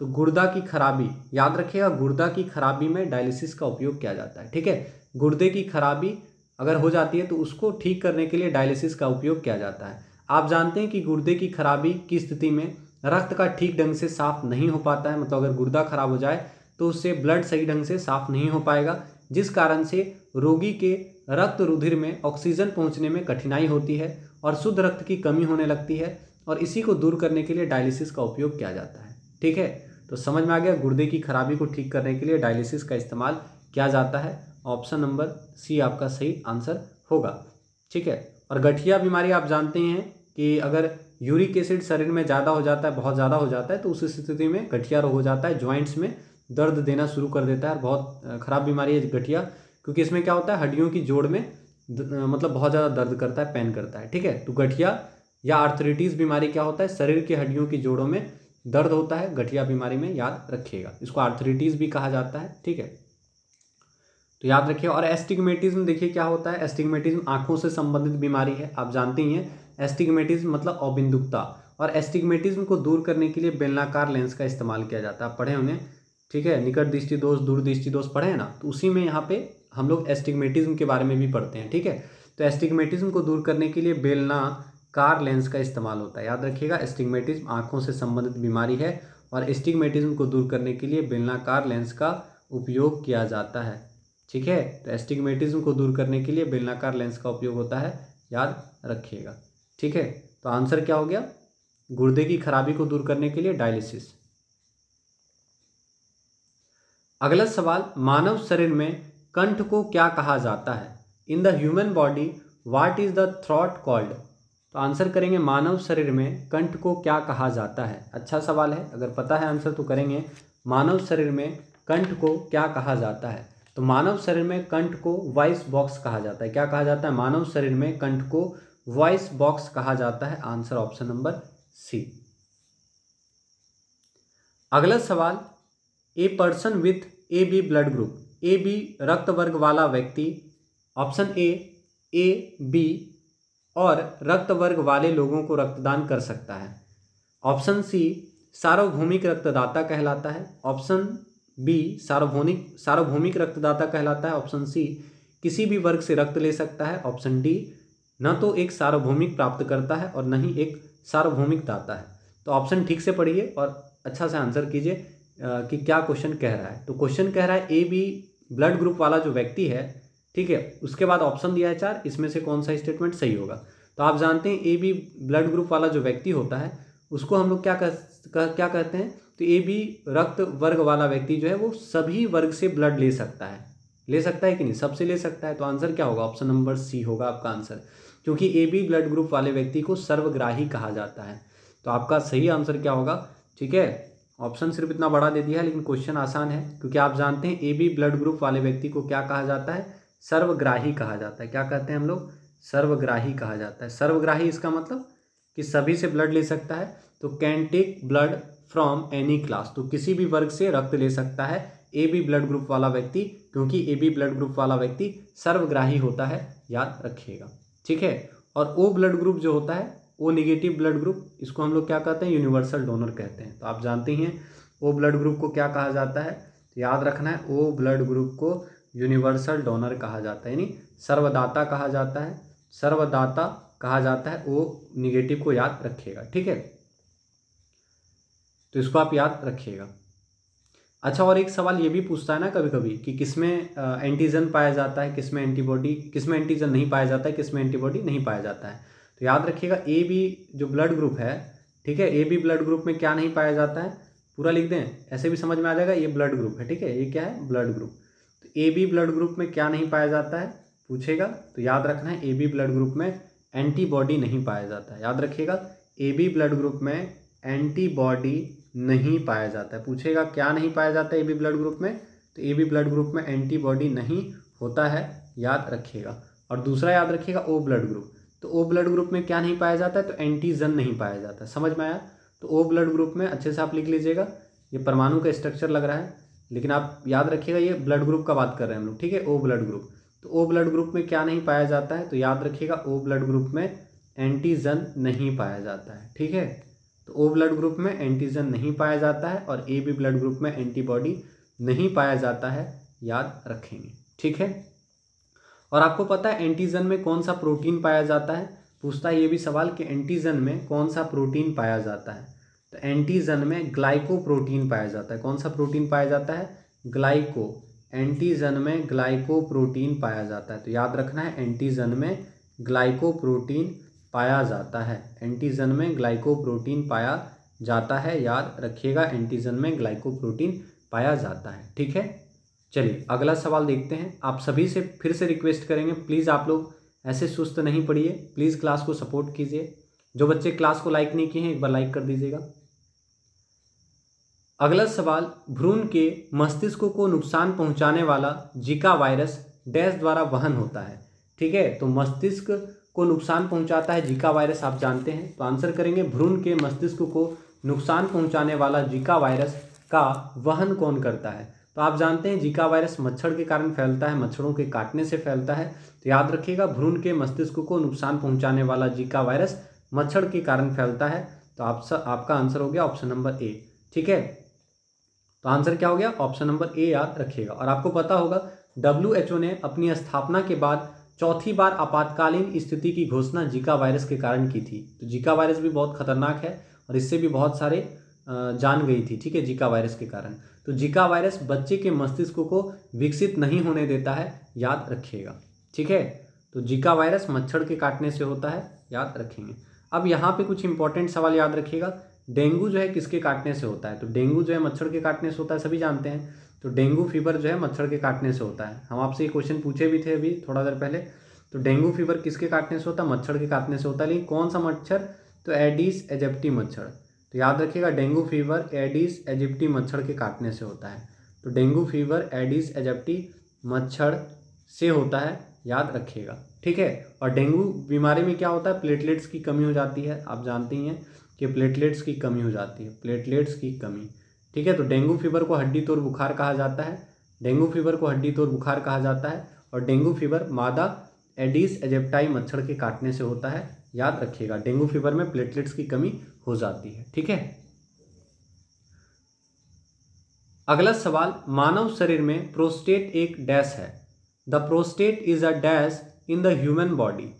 S1: तो गुर्दा की खराबी, याद रखिएगा, गुर्दा की खराबी में डायलिसिस का उपयोग किया जाता है। ठीक है गुर्दे की खराबी अगर हो जाती है तो उसको ठीक करने के लिए डायलिसिस का उपयोग किया जाता है। आप जानते हैं कि गुर्दे की खराबी की स्थिति में रक्त का ठीक ढंग से साफ़ नहीं हो पाता है मतलब अगर गुर्दा खराब हो जाए तो उससे ब्लड सही ढंग से साफ़ नहीं हो पाएगा, जिस कारण से रोगी के रक्त रुधिर में ऑक्सीजन पहुँचने में कठिनाई होती है और शुद्ध रक्त की कमी होने लगती है और इसी को दूर करने के लिए डायलिसिस का उपयोग किया जाता है। ठीक है? तो समझ में आ गया, गुर्दे की खराबी को ठीक करने के लिए डायलिसिस का इस्तेमाल किया जाता है। ऑप्शन नंबर सी आपका सही आंसर होगा। ठीक है? और गठिया बीमारी आप जानते हैं कि अगर यूरिक एसिड शरीर में ज़्यादा हो जाता है, बहुत ज़्यादा हो जाता है तो उस स्थिति में गठिया रोग हो जाता है, ज्वाइंट्स में दर्द देना शुरू कर देता है और बहुत ख़राब बीमारी है गठिया, क्योंकि इसमें क्या होता है, हड्डियों की जोड़ में मतलब बहुत ज़्यादा दर्द करता है, पेन करता है। ठीक है? तो गठिया या आर्थरिटीज़ बीमारी क्या होता है, शरीर की हड्डियों की जोड़ों में दर्द होता है, गठिया बीमारी में याद रखिएगा। इसको आर्थरिटीज़ भी कहा जाता है। ठीक है? तो याद रखिए, और एस्टिगमेटिज्म देखिए क्या होता है? एस्टिगमेटिज्म आँखों से संबंधित बीमारी है, आप जानते ही। हैं एस्टिगमेटिज्म मतलब अबिंदुकता, और एस्टिगमेटिज्म को दूर करने के लिए बेलनाकार लेंस का इस्तेमाल किया जाता है। पढ़े उन्हें ठीक है? निकट दृष्टि दोष, दूर दृष्टि दोष पढ़े हैं ना? तो उसी में यहाँ पे हम लोग एस्टिगमेटिज्म के बारे में भी पढ़ते हैं, ठीक है? तो एस्टिगमेटिज्म को दूर करने के लिए बेलना कार लेंस का इस्तेमाल होता है। याद रखिएगा एस्टिगमेटिज्म आँखों से संबंधित बीमारी है, और एस्टिगमेटिज्म को दूर करने के लिए बेलनाकार लेंस का उपयोग किया जाता है। ठीक है? तो एस्टिगमेटिज्म को दूर करने के लिए बेलनाकार लेंस का उपयोग होता है। याद रखिएगा। ठीक है? तो आंसर क्या हो गया? गुर्दे की खराबी को दूर करने के लिए डायलिसिस अगला सवाल, मानव शरीर में कंठ को क्या कहा जाता है? In the human body what is the throat called तो आंसर करेंगे, मानव शरीर में कंठ को क्या कहा जाता है? अच्छा सवाल है। अगर पता है आंसर तो करेंगे। मानव शरीर में कंठ को क्या कहा जाता है? तो मानव शरीर में कंठ को वॉइस बॉक्स कहा जाता है। क्या कहा जाता है? मानव शरीर में कंठ को वॉइस बॉक्स कहा जाता है। आंसर ऑप्शन नंबर सी अगला सवाल a person with A B blood group A B रक्त वर्ग वाला व्यक्ति ऑप्शन ए ए बी और रक्त वर्ग वाले लोगों को रक्तदान कर सकता है। ऑप्शन सी सार्वभौमिक रक्तदाता कहलाता है। ऑप्शन बी सार्वभौमिक सार्वभौमिक रक्तदाता कहलाता है ऑप्शन सी किसी भी वर्ग से रक्त ले सकता है ऑप्शन डी न तो एक सार्वभौमिक प्राप्त करता है और न ही एक सार्वभौमिक दाता है। तो ऑप्शन ठीक से पढ़िए और अच्छा से आंसर कीजिए कि क्या क्वेश्चन कह रहा है। तो क्वेश्चन कह रहा है ए बी ब्लड ग्रुप वाला जो व्यक्ति है ठीक है उसके बाद ऑप्शन दिया है चार इसमें से कौन सा स्टेटमेंट सही होगा? तो आप जानते हैं ए बी ब्लड ग्रुप वाला जो व्यक्ति होता है उसको हम लोग क्या कह, कह, क्या कहते हैं? तो ए बी रक्त वर्ग वाला व्यक्ति जो है वो सभी वर्ग से ब्लड ले सकता है। ले सकता है कि नहीं? सबसे ले सकता है। तो आंसर क्या होगा? ऑप्शन नंबर सी होगा आपका आंसर क्योंकि ए बी ब्लड ग्रुप वाले व्यक्ति को सर्वग्राही कहा जाता है। तो आपका सही आंसर क्या होगा? ठीक है? ऑप्शन सिर्फ़ इतना बड़ा दे दिया है, लेकिन क्वेश्चन आसान है। क्योंकि आप जानते हैं ए बी ब्लड ग्रुप वाले व्यक्ति को क्या कहा जाता है? सर्वग्राही कहा जाता है। क्या कहते हैं हम लोग? सर्वग्राही कहा जाता है। सर्वग्राही इसका मतलब कि सभी से ब्लड ले सकता है। तो can take blood from any class तो किसी भी वर्ग से रक्त ले सकता है ए बी ब्लड ग्रुप वाला व्यक्ति, क्योंकि ए बी ब्लड ग्रुप वाला व्यक्ति सर्वग्राही होता है, याद रखिएगा। ठीक है? और ओ ब्लड ग्रुप जो होता है ओ निगेटिव ब्लड ग्रुप इसको हम लोग क्या कहते हैं? यूनिवर्सल डोनर कहते हैं। तो आप जानते हैं ओ ब्लड ग्रुप को क्या कहा जाता है? तो याद रखना है ओ ब्लड ग्रुप को यूनिवर्सल डोनर कहा जाता है। यानी सर्वदाता कहा जाता है, सर्वदाता कहा जाता है ओ निगेटिव को याद रखिएगा। ठीक है? तो इसको आप याद रखिएगा। अच्छा और एक सवाल ये भी पूछता है ना कभी कभी कि किसमें एंटीजन पाया जाता है, किसमें एंटीबॉडी किसमें एंटीजन नहीं पाया जाता है, किसमें एंटीबॉडी नहीं पाया जाता है। तो याद रखिएगा ए बी जो ब्लड ग्रुप है, ठीक है ए बी ब्लड ग्रुप में क्या नहीं पाया जाता है? पूरा लिख दें, ऐसे भी समझ में आ जाएगा, ये ब्लड ग्रुप है, ठीक है, ये क्या है? ब्लड ग्रुप तो ए बी ब्लड ग्रुप में क्या नहीं पाया जाता है? पूछेगा तो याद रखना है ए बी ब्लड ग्रुप में एंटीबॉडी नहीं पाया जाता है। याद रखिएगा ए बी ब्लड ग्रुप में एंटीबॉडी नहीं पाया जाता है। पूछेगा, क्या नहीं पाया जाता है ए बी ब्लड ग्रुप में? तो ए बी ब्लड ग्रुप में एंटीबॉडी नहीं होता है, याद रखिएगा। और दूसरा याद रखिएगा, ओ ब्लड ग्रुप। तो ओ ब्लड ग्रुप में क्या नहीं पाया जाता है तो एंटीजन नहीं पाया जाता है। समझ में आया? तो ओ ब्लड ग्रुप में अच्छे से आप लिख लीजिएगा। ये परमाणु का स्ट्रक्चर लग रहा है, लेकिन आप याद रखिएगा, ये ब्लड ग्रुप का बात कर रहे हैं हम लोग, ठीक है? O blood group. तो ओ ब्लड ग्रुप में क्या नहीं पाया जाता है तो याद रखिएगा, ओ ब्लड ग्रुप में एंटीजन नहीं पाया जाता है, ठीक है? तो ओ ब्लड ग्रुप में एंटीजन नहीं पाया जाता है और ए बी ब्लड ग्रुप में एंटीबॉडी नहीं पाया जाता है, याद रखेंगे। ठीक है? और आपको पता है एंटीजन में कौन सा प्रोटीन पाया जाता है? पूछता है ये भी सवाल कि एंटीजन में कौन सा प्रोटीन पाया जाता है? तो एंटीजन में ग्लाइको प्रोटीन पाया जाता है। कौन सा प्रोटीन पाया जाता है? ग्लाइको एंटीजन में ग्लाइको प्रोटीन पाया जाता है। तो याद रखना है एंटीजन में ग्लाइको प्रोटीन पाया जाता है। एंटीजन में ग्लाइको प्रोटीन पाया जाता है, याद रखिएगा, एंटीजन में ग्लाइको प्रोटीन पाया जाता है, ठीक है? चलिए, अगला सवाल देखते हैं। आप सभी से फिर से रिक्वेस्ट करेंगे, प्लीज़ आप लोग ऐसे सुस्त नहीं पढ़िए प्लीज़ क्लास को सपोर्ट कीजिए। जो बच्चे क्लास को लाइक नहीं किए हैं, एक बार लाइक कर दीजिएगा। अगला सवाल, भ्रूण के मस्तिष्क को नुकसान पहुँचाने वाला जिका वायरस डैश द्वारा वहन होता है, ठीक है? तो मस्तिष्क को नुकसान पहुंचाता है जीका वायरस आप जानते हैं। तो आंसर करेंगे भ्रूण के मस्तिष्क को नुकसान पहुँचाने वाला जिका वायरस का वहन कौन करता है? तो आप जानते हैं जीका वायरस मच्छर के कारण फैलता है मच्छरों के काटने से फैलता है। तो याद रखिएगा भ्रूण के मस्तिष्क को नुकसान पहुँचाने वाला जीका वायरस मच्छर के कारण फैलता है। तो आप स, आपका आंसर हो गया ऑप्शन नंबर ए ठीक है? तो आंसर क्या हो गया? ऑप्शन नंबर ए याद रखिएगा। और आपको पता होगा डब्ल्यूएचओ ने अपनी स्थापना के बाद चौथी बार आपातकालीन स्थिति की घोषणा जीका वायरस के कारण की थी। तो जीका वायरस भी बहुत खतरनाक है और इससे भी बहुत सारे जान गई थी, ठीक है, जीका वायरस के कारण। तो जीका वायरस बच्चे के मस्तिष्क को विकसित नहीं होने देता है, याद रखिएगा, ठीक है? तो जीका वायरस मच्छर के काटने से होता है, याद रखेंगे। अब यहाँ पे कुछ इंपॉर्टेंट सवाल याद रखिएगा। डेंगू जो है किसके काटने से होता है? तो डेंगू जो है मच्छर के काटने से होता है, सभी जानते हैं। तो डेंगू फीवर जो है मच्छर के काटने से होता है। हम आपसे ये क्वेश्चन पूछे भी थे अभी थोड़ा देर पहले तो डेंगू फीवर किसके काटने से होता है? मच्छर के काटने से होता है। लेकिन कौन सा मच्छर? तो एडिस एजेप्टी मच्छर। तो याद रखिएगा, डेंगू फीवर एडिस एजिप्टी मच्छर के काटने से होता है। तो डेंगू फीवर एडिस एजिप्टी मच्छर से होता है, याद रखिएगा। ठीक है? और डेंगू बीमारी में क्या होता है? प्लेटलेट्स की कमी हो जाती है। आप जानते ही हैं कि प्लेटलेट्स की कमी हो जाती है। प्लेटलेट्स की कमी। ठीक है तो डेंगू फीवर को हड्डी तोड़ बुखार कहा जाता है। डेंगू फीवर को हड्डी तोड़ बुखार कहा जाता है और डेंगू फीवर मादा एडिस एजेप्टाई मच्छर के काटने से होता है। याद रखिएगा, डेंगू फीवर में प्लेटलेट्स की कमी हो जाती है, ठीक है? अगला सवाल, मानव शरीर में प्रोस्टेट एक डैश है। The prostate is a dash in the human body.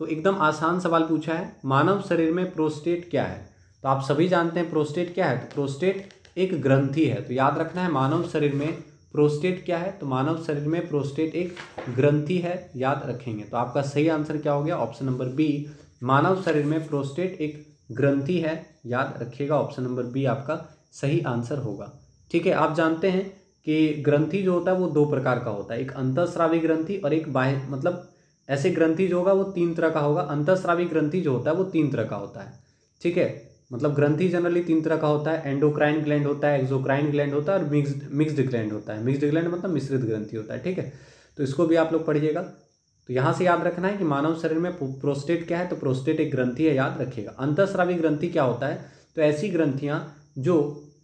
S1: तो एकदम आसान सवाल पूछा है, मानव शरीर में प्रोस्टेट क्या है? तो आप सभी जानते हैं प्रोस्टेट क्या है तो प्रोस्टेट एक ग्रंथि है। तो याद रखना है, मानव शरीर में प्रोस्टेट क्या है? तो मानव शरीर में प्रोस्टेट एक ग्रंथि है, याद रखेंगे। तो आपका सही आंसर क्या हो गया? ऑप्शन नंबर बी, मानव शरीर में प्रोस्टेट एक ग्रंथि है, याद रखिएगा। ऑप्शन नंबर बी, आपका सही आंसर होगा। ठीक है, आप जानते हैं कि ग्रंथि जो होता है वो दो प्रकार का होता है। एक अंतस्रावी ग्रंथि और एक बाह्य मतलब ऐसे ग्रंथि जो होगा वो तीन तरह का होगा। अंतस्रावी ग्रंथि जो होता है वो तीन तरह का होता है। ठीक है मतलब ग्रंथि जनरली तीन तरह का होता है एंडोक्राइन ग्लैंड होता है एक्जोक्राइन ग्लैंड होता है और मिक्सड मिक्सड ग्लैंड होता है। मिक्सड ग्लैंड मतलब मिश्रित ग्रंथि होता है, ठीक है? तो इसको भी आप लोग पढ़िएगा। तो यहाँ से याद रखना है कि मानव शरीर में प्रोस्टेट क्या है? तो प्रोस्टेट एक ग्रंथि है, याद रखिएगा। अंतस्रावी ग्रंथि क्या होता है? तो ऐसी ग्रंथियाँ जो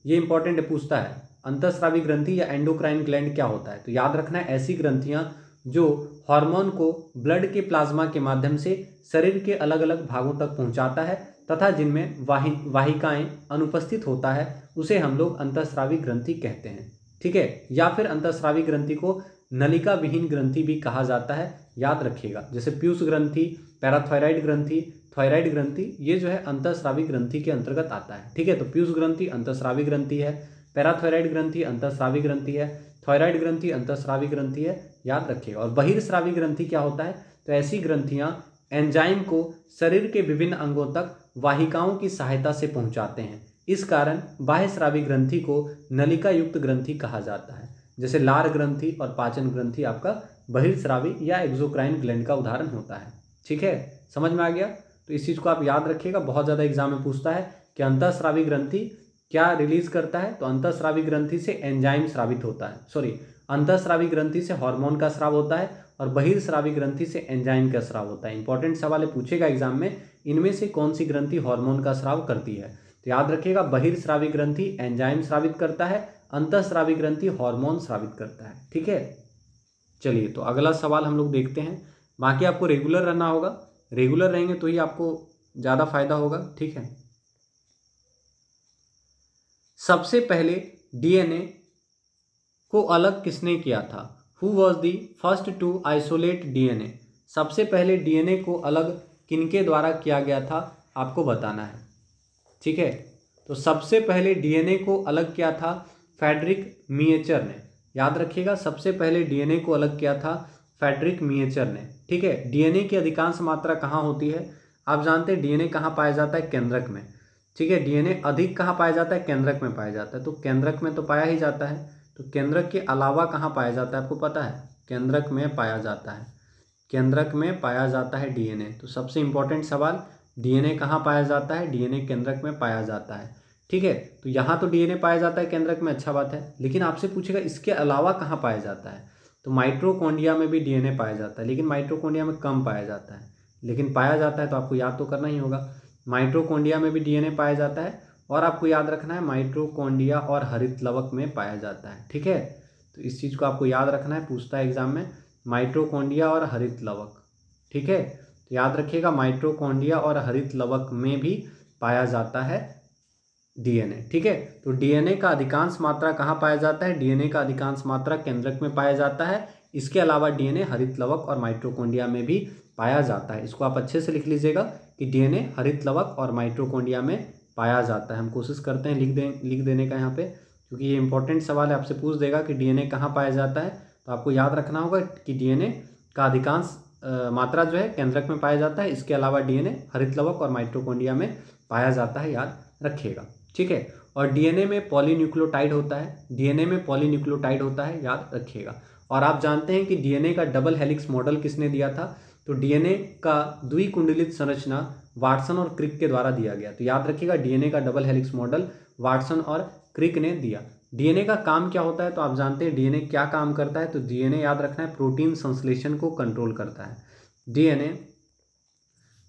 S1: ये इंपॉर्टेंट पूछता है, अंतस्रावी ग्रंथि या एंडोक्राइन ग्लैंड क्या होता है? तो याद रखना है, ऐसी ग्रंथियाँ जो हार्मोन को ब्लड के प्लाज्मा के माध्यम से शरीर के अलग अलग भागों तक पहुंचाता है तथा जिनमें वाहि, वाहिकाएँ अनुपस्थित होता है, उसे हम लोग अंतस्रावी ग्रंथि कहते हैं। ठीक है? या फिर अंतस्रावी ग्रंथि को नलिका विहीन ग्रंथि भी कहा जाता है, याद रखिएगा। जैसे पीयूष ग्रंथि पैराथायराइड ग्रंथि थायराइड ग्रंथि, ये जो है अंतस्रावी ग्रंथि के अंतर्गत आता है। ठीक है? तो पीयूष ग्रंथि अंतस्रावी ग्रंथि है पैराथायराइड ग्रंथि अंतस्रावी ग्रंथि है थायराइड ग्रंथि अंतस्रावी ग्रंथि है, याद रखिएगा। और बहिर्स्रावी ग्रंथि क्या होता है? तो ऐसी ग्रंथियाँ एंजाइम को शरीर के विभिन्न अंगों तक वाहिकाओं की सहायता से पहुंचाते हैं। इस कारण बाह्य बाह्यस्रावी ग्रंथि को नलिका युक्त ग्रंथि कहा जाता है, जैसे लार ग्रंथि और पाचन ग्रंथि आपका बहिर्स्रावी या एक्जोक्राइन ग्लैंड का उदाहरण होता है। ठीक है? समझ में आ गया? तो इस चीज़ को आप याद रखिएगा, बहुत ज़्यादा एग्ज़ाम में पूछता है कि अंतःस्रावी ग्रंथि क्या रिलीज़ करता है तो अंतःस्रावी ग्रंथि से एंजाइम स्रावित होता है। सॉरी अंतःस्रावी ग्रंथि से हार्मोन का स्राव होता है और बहिर्स्रावी ग्रंथि से एंजाइम का स्राव होता है। इंपॉर्टेंट सवाल पूछेगा एग्ज़ाम में, इनमें से कौन सी ग्रंथि हार्मोन का स्राव करती है? तो याद रखिएगा, बहिर्स्रावी ग्रंथि एंजाइम स्रावित करता है, अंतःस्रावी ग्रंथि हार्मोन स्रावित करता है। ठीक है? चलिए तो अगला सवाल हम लोग देखते हैं। बाकी आपको रेगुलर रहना होगा। रेगुलर रहेंगे तो ही आपको ज़्यादा फ़ायदा होगा। ठीक है? सबसे पहले डीएनए को अलग किसने किया था? Who was the first to isolate DNA सबसे पहले डीएनए को अलग किनके द्वारा किया गया था? आपको बताना है। ठीक है? तो सबसे पहले डीएनए को अलग किया था फेडरिक मिएचर ने। याद रखिएगा, सबसे पहले डीएनए को अलग किया था फेडरिक मिएचर ने। ठीक है? डीएनए की अधिकांश मात्रा कहाँ होती है? आप जानते हैं डीएनए कहाँ पाया जाता है? केंद्रक में। ठीक है? डीएनए अधिक कहाँ पाया जाता है? केंद्रक में पाया जाता है। तो केंद्रक में तो पाया ही जाता है। तो केंद्रक के अलावा कहाँ पाया जाता है आपको पता है केंद्रक में पाया जाता है केंद्रक में पाया जाता है डीएनए तो सबसे इंपॉर्टेंट सवाल डीएनए कहाँ पाया जाता है डीएनए केंद्रक में पाया जाता है ठीक है तो यहाँ तो डीएनए पाया जाता है केंद्रक में अच्छा बात है लेकिन आपसे पूछेगा इसके अलावा कहाँ पाया जाता है तो माइट्रोकोंडिया में भी डीएनए पाया जाता है लेकिन माइट्रोकोंडिया में कम पाया जाता है लेकिन पाया जाता है तो आपको याद तो करना ही होगा माइट्रोकोंडिया में भी डीएनए पाया जाता है और आपको याद रखना है माइट्रोकोंडिया और हरित लवक में पाया जाता है, ठीक है? तो इस चीज़ को आपको याद रखना है, पूछता है एग्ज़ाम में माइट्रोकोंडिया और हरित लवक, ठीक है? तो याद रखिएगा माइट्रोकोंडिया और हरित लवक में भी पाया जाता है डीएनए, ठीक है? तो डीएनए का अधिकांश मात्रा कहाँ पाया जाता है? डीएनए का अधिकांश मात्रा केंद्रक में पाया जाता है। इसके अलावा डीएनए हरित लवक और माइट्रोकोंडिया में भी पाया जाता है। इसको आप अच्छे से लिख लीजिएगा कि डीएनए हरित लवक और माइट्रोकोंडिया में पाया जाता है। हम कोशिश करते हैं लिख दें, लिख देने का यहाँ पे, क्योंकि ये इंपॉर्टेंट सवाल है। आपसे पूछ देगा कि डीएनए कहाँ पाया जाता है। तो आपको याद रखना होगा कि डीएनए का अधिकांश मात्रा जो है केंद्रक में पाया जाता है। इसके अलावा डीएनए हरित लवक और माइट्रोकोंडिया में पाया जाता है, याद रखिएगा। ठीक है? और डीएनए में पॉलीन्यूक्लियोटाइड होता है। डीएनए में पॉलीन्यूक्लियोटाइड होता है, याद रखिएगा। और आप जानते हैं कि डीएनए का डबल हेलिक्स मॉडल किसने दिया था? तो डीएनए का द्विकुंडलित संरचना वाटसन और क्रिक के द्वारा दिया गया। तो याद रखिएगा, डीएनए का डबल हेलिक्स मॉडल वाटसन और क्रिक ने दिया। डीएनए का काम क्या होता है? तो आप जानते हैं, डीएनए क्या काम करता है? तो डीएनए याद रखना है, प्रोटीन संश्लेषण को कंट्रोल करता है। डीएनए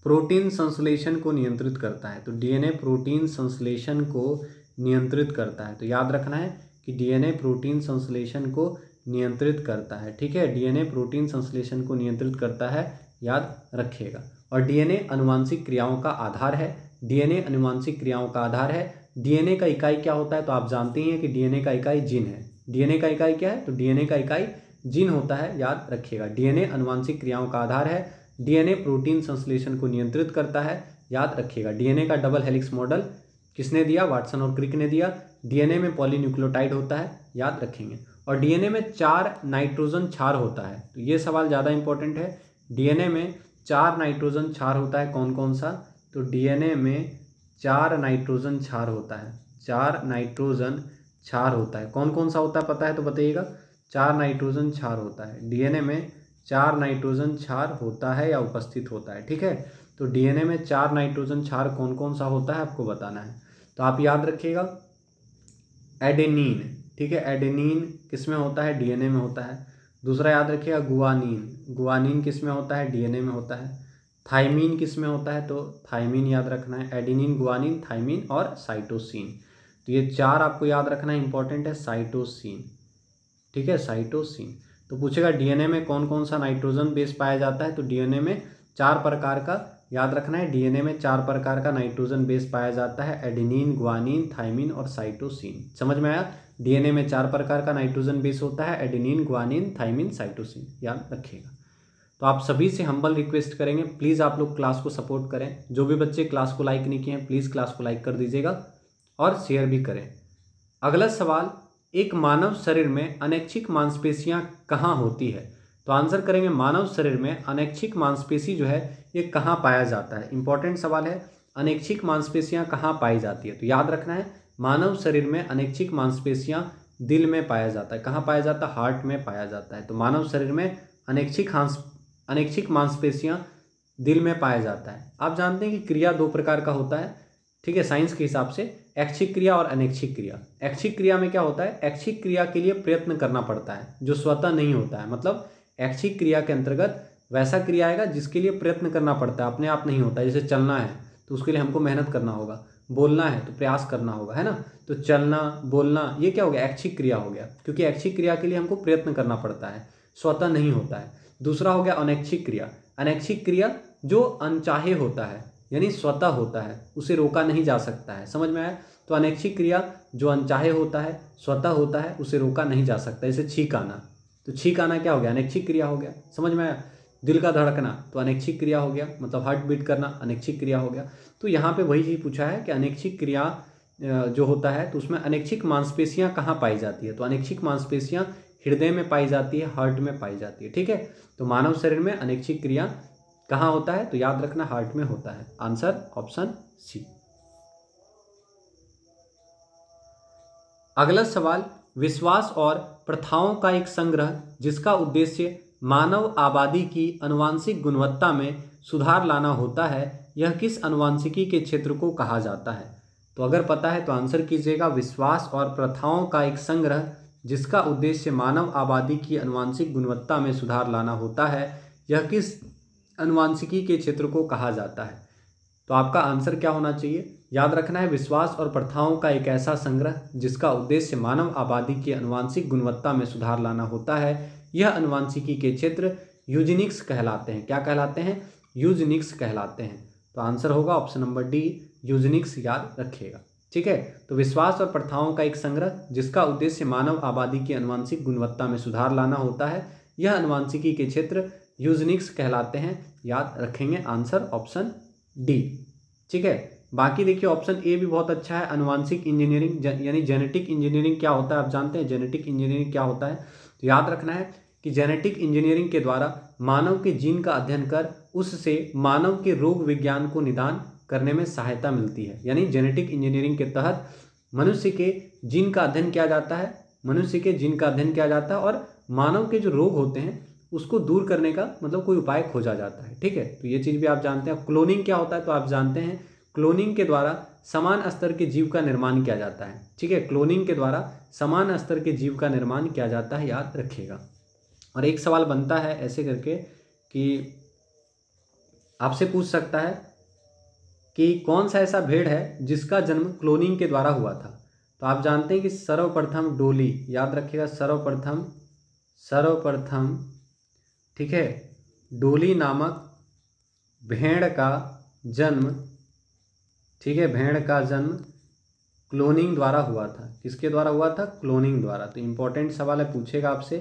S1: प्रोटीन संश्लेषण को नियंत्रित करता है। तो डीएनए प्रोटीन संश्लेषण को नियंत्रित करता है। तो याद रखना है कि डीएनए प्रोटीन संश्लेषण को नियंत्रित करता है। ठीक है? डीएनए प्रोटीन संश्लेषण को नियंत्रित करता है। याद रखिएगा और डीएनए अनुवांशिक क्रियाओं का आधार है। डीएनए अनुवांशिक क्रियाओं का आधार है। डीएनए का इकाई क्या होता है? तो आप जानते ही हैं कि डीएनए का इकाई जीन है। डीएनए का इकाई क्या है? तो डीएनए का इकाई जीन होता है। याद रखिएगा डीएनए अनुवांशिक क्रियाओं का आधार है। डीएनए प्रोटीन संश्लेषण को नियंत्रित करता है। याद रखिएगा डीएनए का डबल हेलिक्स मॉडल किसने दिया? वाटसन और क्रिक ने दिया। डीएनए में पॉलीन्यूक्लियोटाइड होता है। याद रखेंगे। और डीएनए में चार नाइट्रोजन क्षार होता है। तो ये सवाल ज़्यादा इंपॉर्टेंट है डीएनए में चार नाइट्रोजन क्षार होता है कौन कौन सा? तो डीएनए में चार नाइट्रोजन क्षार होता है। चार नाइट्रोजन क्षार होता है। कौन कौन सा होता है पता है तो बताइएगा। चार नाइट्रोजन क्षार होता है। डीएनए में चार नाइट्रोजन क्षार होता है या उपस्थित होता है, ठीक है? तो डीएनए में चार नाइट्रोजन क्षार कौन कौन सा होता है आपको बताना है। तो आप याद रखिएगा, एडेनिन, ठीक है? एडेनिन किसमें होता है? डीएनए में होता है। दूसरा याद रखिएगा गुआनिन गुआनिन किसमें होता है? डीएनए में होता है। थाइमिन किसमें होता है? तो थाइमिन याद रखना है। एडिनिन, गुआनिन, थाइमिन और साइटोसिन। तो ये चार आपको याद रखना इंपॉर्टेंट है, साइटोसिन। ठीक है? साइटोसिन। तो पूछेगा, डीएनए में कौन कौन सा नाइट्रोजन बेस पाया जाता है? तो डीएनए में चार प्रकार का याद रखना है, डीएनए में चार प्रकार का नाइट्रोजन बेस पाया जाता है, एडिनिन, ग्वानिन, थाइमिन और साइटोसिन। समझ में आया? डीएनए में चार प्रकार का नाइट्रोजन बेस होता है, एडिनिन, ग्वानिन, थाइमिन, साइटोसिन। याद रखिएगा। तो आप सभी से हम्बल रिक्वेस्ट करेंगे प्लीज़ आप लोग क्लास को सपोर्ट करें। जो भी बच्चे क्लास को लाइक नहीं किए हैं प्लीज़ क्लास को लाइक कर दीजिएगा और शेयर भी करें। अगला सवाल, एक मानव शरीर में अनैच्छिक मांसपेशियाँ कहाँ होती है? तो आंसर करेंगे मानव शरीर में अनैच्छिक मांसपेशी जो है, ये कहाँ पाया जाता है? इंपॉर्टेंट सवाल है, अनैच्छिक मांसपेशियाँ कहाँ पाई जाती है? तो याद रखना है, मानव शरीर में अनैच्छिक मांसपेशियाँ दिल में पाया जाता है। कहाँ पाया जाता है? हार्ट में पाया जाता है। तो मानव शरीर में अनैच्छिक हांस, अनैच्छिक मांसपेशियाँ दिल में पाया जाता है। आप जानते हैं कि क्रिया दो प्रकार का होता है, ठीक है, साइंस के हिसाब से, ऐच्छिक क्रिया और अनैच्छिक क्रिया। ऐच्छिक क्रिया में क्या होता है? ऐच्छिक क्रिया के लिए प्रयत्न करना पड़ता है, जो स्वतः नहीं होता है। मतलब ऐच्छिक क्रिया के अंतर्गत वैसा क्रिया आएगा जिसके लिए प्रयत्न करना पड़ता है, अपने आप नहीं होता, जैसे चलना है तो उसके लिए हमको मेहनत करना होगा, बोलना है तो प्रयास करना होगा, है ना? तो चलना, बोलना, ये क्या हो गया? ऐच्छिक क्रिया हो गया, क्योंकि ऐच्छिक क्रिया के लिए हमको प्रयत्न करना पड़ता है, स्वतः नहीं होता है। दूसरा हो गया अनैच्छिक क्रिया अनैच्छिक क्रिया जो अनचाहे होता है, यानी स्वतः होता है, उसे रोका नहीं जा सकता है, समझ में आया? तो अनैच्छिक क्रिया जो अनचाहे होता है, स्वतः होता है, उसे रोका नहीं जा सकता, जैसे छीक आना। तो छीक आना क्या हो गया? अनैच्छिक क्रिया हो गया। समझ में आया? दिल का धड़कना तो अनैच्छिक क्रिया हो गया। मतलब हार्ट बीट करना, अनैच्छिक क्रिया हो गया। तो यहाँ पे वही चीज़ पूछा है कि अनैच्छिक क्रिया जो होता है तो उसमें अनैच्छिक मांसपेशियाँ कहाँ पाई जाती है? तो अनैच्छिक मांसपेशियाँ हृदय में पाई जाती है हार्ट में पाई जाती है, ठीक है? तो मानव शरीर में अनैच्छिक क्रिया कहाँ होता है? तो याद रखना हार्ट में होता है। Answer option C. अगला सवाल विश्वास और प्रथाओं का एक संग्रह, जिसका उद्देश्य मानव आबादी की अनुवांशिक गुणवत्ता में सुधार लाना होता है, यह किस अनुवांशिकी के क्षेत्र को कहा जाता है? तो अगर पता है तो आंसर कीजिएगा विश्वास और प्रथाओं का एक संग्रह, जिसका उद्देश्य मानव आबादी की अनुवांशिक गुणवत्ता में सुधार लाना होता है, यह किस अनुवांशिकी के क्षेत्र को कहा जाता है? तो आपका आंसर क्या होना चाहिए? याद रखना है, विश्वास और प्रथाओं का एक ऐसा संग्रह, जिसका उद्देश्य मानव आबादी की अनुवांशिक गुणवत्ता में सुधार लाना होता है। यह अनुवांशिकी के क्षेत्र यूजनिक्स कहलाते हैं। क्या कहलाते हैं? यूजनिक्स कहलाते हैं। तो आंसर होगा ऑप्शन नंबर डी यूजनिक्स याद रखिएगा। ठीक है? तो विश्वास और प्रथाओं का एक संग्रह, जिसका उद्देश्य मानव आबादी की अनुवांशिक गुणवत्ता में सुधार लाना होता है। यह अनुवांशिकी के क्षेत्र यूजनिक्स कहलाते हैं। याद रखेंगे आंसर ऑप्शन डी। ठीक है? बाकी देखिए ऑप्शन ए भी बहुत अच्छा है, अनुवांशिक इंजीनियरिंग यानी जेनेटिक इंजीनियरिंग क्या होता है, आप जानते हैं जेनेटिक इंजीनियरिंग क्या होता है? तो याद रखना है कि जेनेटिक इंजीनियरिंग के द्वारा मानव के जीन का अध्ययन कर, उससे मानव के रोग विज्ञान को निदान करने में सहायता मिलती है। यानी जेनेटिक इंजीनियरिंग के तहत मनुष्य के जीन का अध्ययन किया जाता है, मनुष्य के जीन का अध्ययन किया जाता है और मानव के जो रोग होते हैं, उसको दूर करने का मतलब कोई उपाय खोजा जाता है। ठीक है? तो ये चीज़ भी आप जानते हैं। क्लोनिंग क्या होता है तो आप जानते हैं क्लोनिंग के द्वारा समान स्तर के जीव का निर्माण किया जाता है। ठीक है? क्लोनिंग के द्वारा समान स्तर के जीव का निर्माण किया जाता है, याद रखिएगा। और एक सवाल बनता है ऐसे करके कि आपसे पूछ सकता है कि कौन सा ऐसा भेड़ है जिसका जन्म क्लोनिंग के द्वारा हुआ था? तो आप जानते हैं कि सर्वप्रथम डोली, याद रखिएगा, सर्वप्रथम सर्वप्रथम, ठीक है? डोली नामक भेड़ का जन्म ठीक है, भेड़ का जन्म क्लोनिंग द्वारा हुआ था। किसके द्वारा हुआ था? क्लोनिंग द्वारा। तो इम्पोर्टेंट सवाल है, पूछेगा आपसे।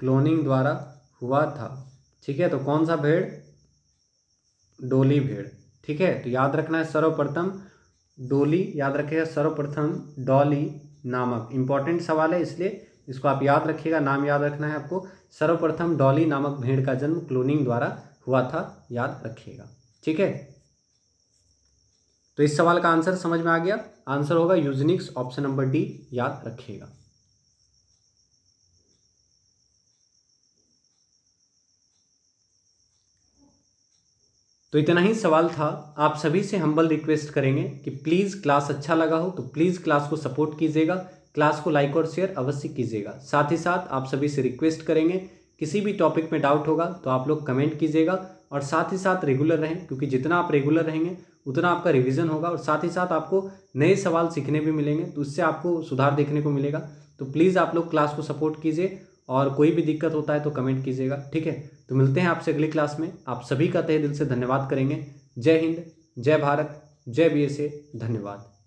S1: क्लोनिंग द्वारा हुआ था। ठीक है तो कौन सा भेड़? डोली भेड़। ठीक है तो याद रखना है सर्वप्रथम, डोली याद रखिएगा सर्वप्रथम डॉली नामक। इंपॉर्टेंट सवाल है इसलिए इसको आप याद रखिएगा, नाम याद रखना है आपको। सर्वप्रथम डॉली नामक भेड़ का जन्म क्लोनिंग द्वारा हुआ था, याद रखिएगा। ठीक है? तो इस सवाल का आंसर समझ में आ गया। आंसर होगा यूजनिक्स, ऑप्शन नंबर डी, याद रखिएगा। तो इतना ही सवाल था। आप सभी से हम्बल रिक्वेस्ट करेंगे कि प्लीज़ क्लास अच्छा लगा हो तो प्लीज़ क्लास को सपोर्ट कीजिएगा। क्लास को लाइक और शेयर अवश्य कीजिएगा। साथ ही साथ आप सभी से रिक्वेस्ट करेंगे, किसी भी टॉपिक में डाउट होगा तो आप लोग कमेंट कीजिएगा। और साथ ही साथ रेगुलर रहें, क्योंकि जितना आप रेगुलर रहेंगे उतना आपका रिवीजन होगा और साथ ही साथ आपको नए सवाल सीखने भी मिलेंगे तो उससे आपको सुधार देखने को मिलेगा। तो प्लीज़ आप लोग क्लास को सपोर्ट कीजिए और कोई भी दिक्कत होता है तो कमेंट कीजिएगा, ठीक है? तो मिलते हैं आपसे अगली क्लास में। आप सभी का तहे दिल से धन्यवाद करेंगे। जय हिंद, जय भारत, जय बी धन्यवाद।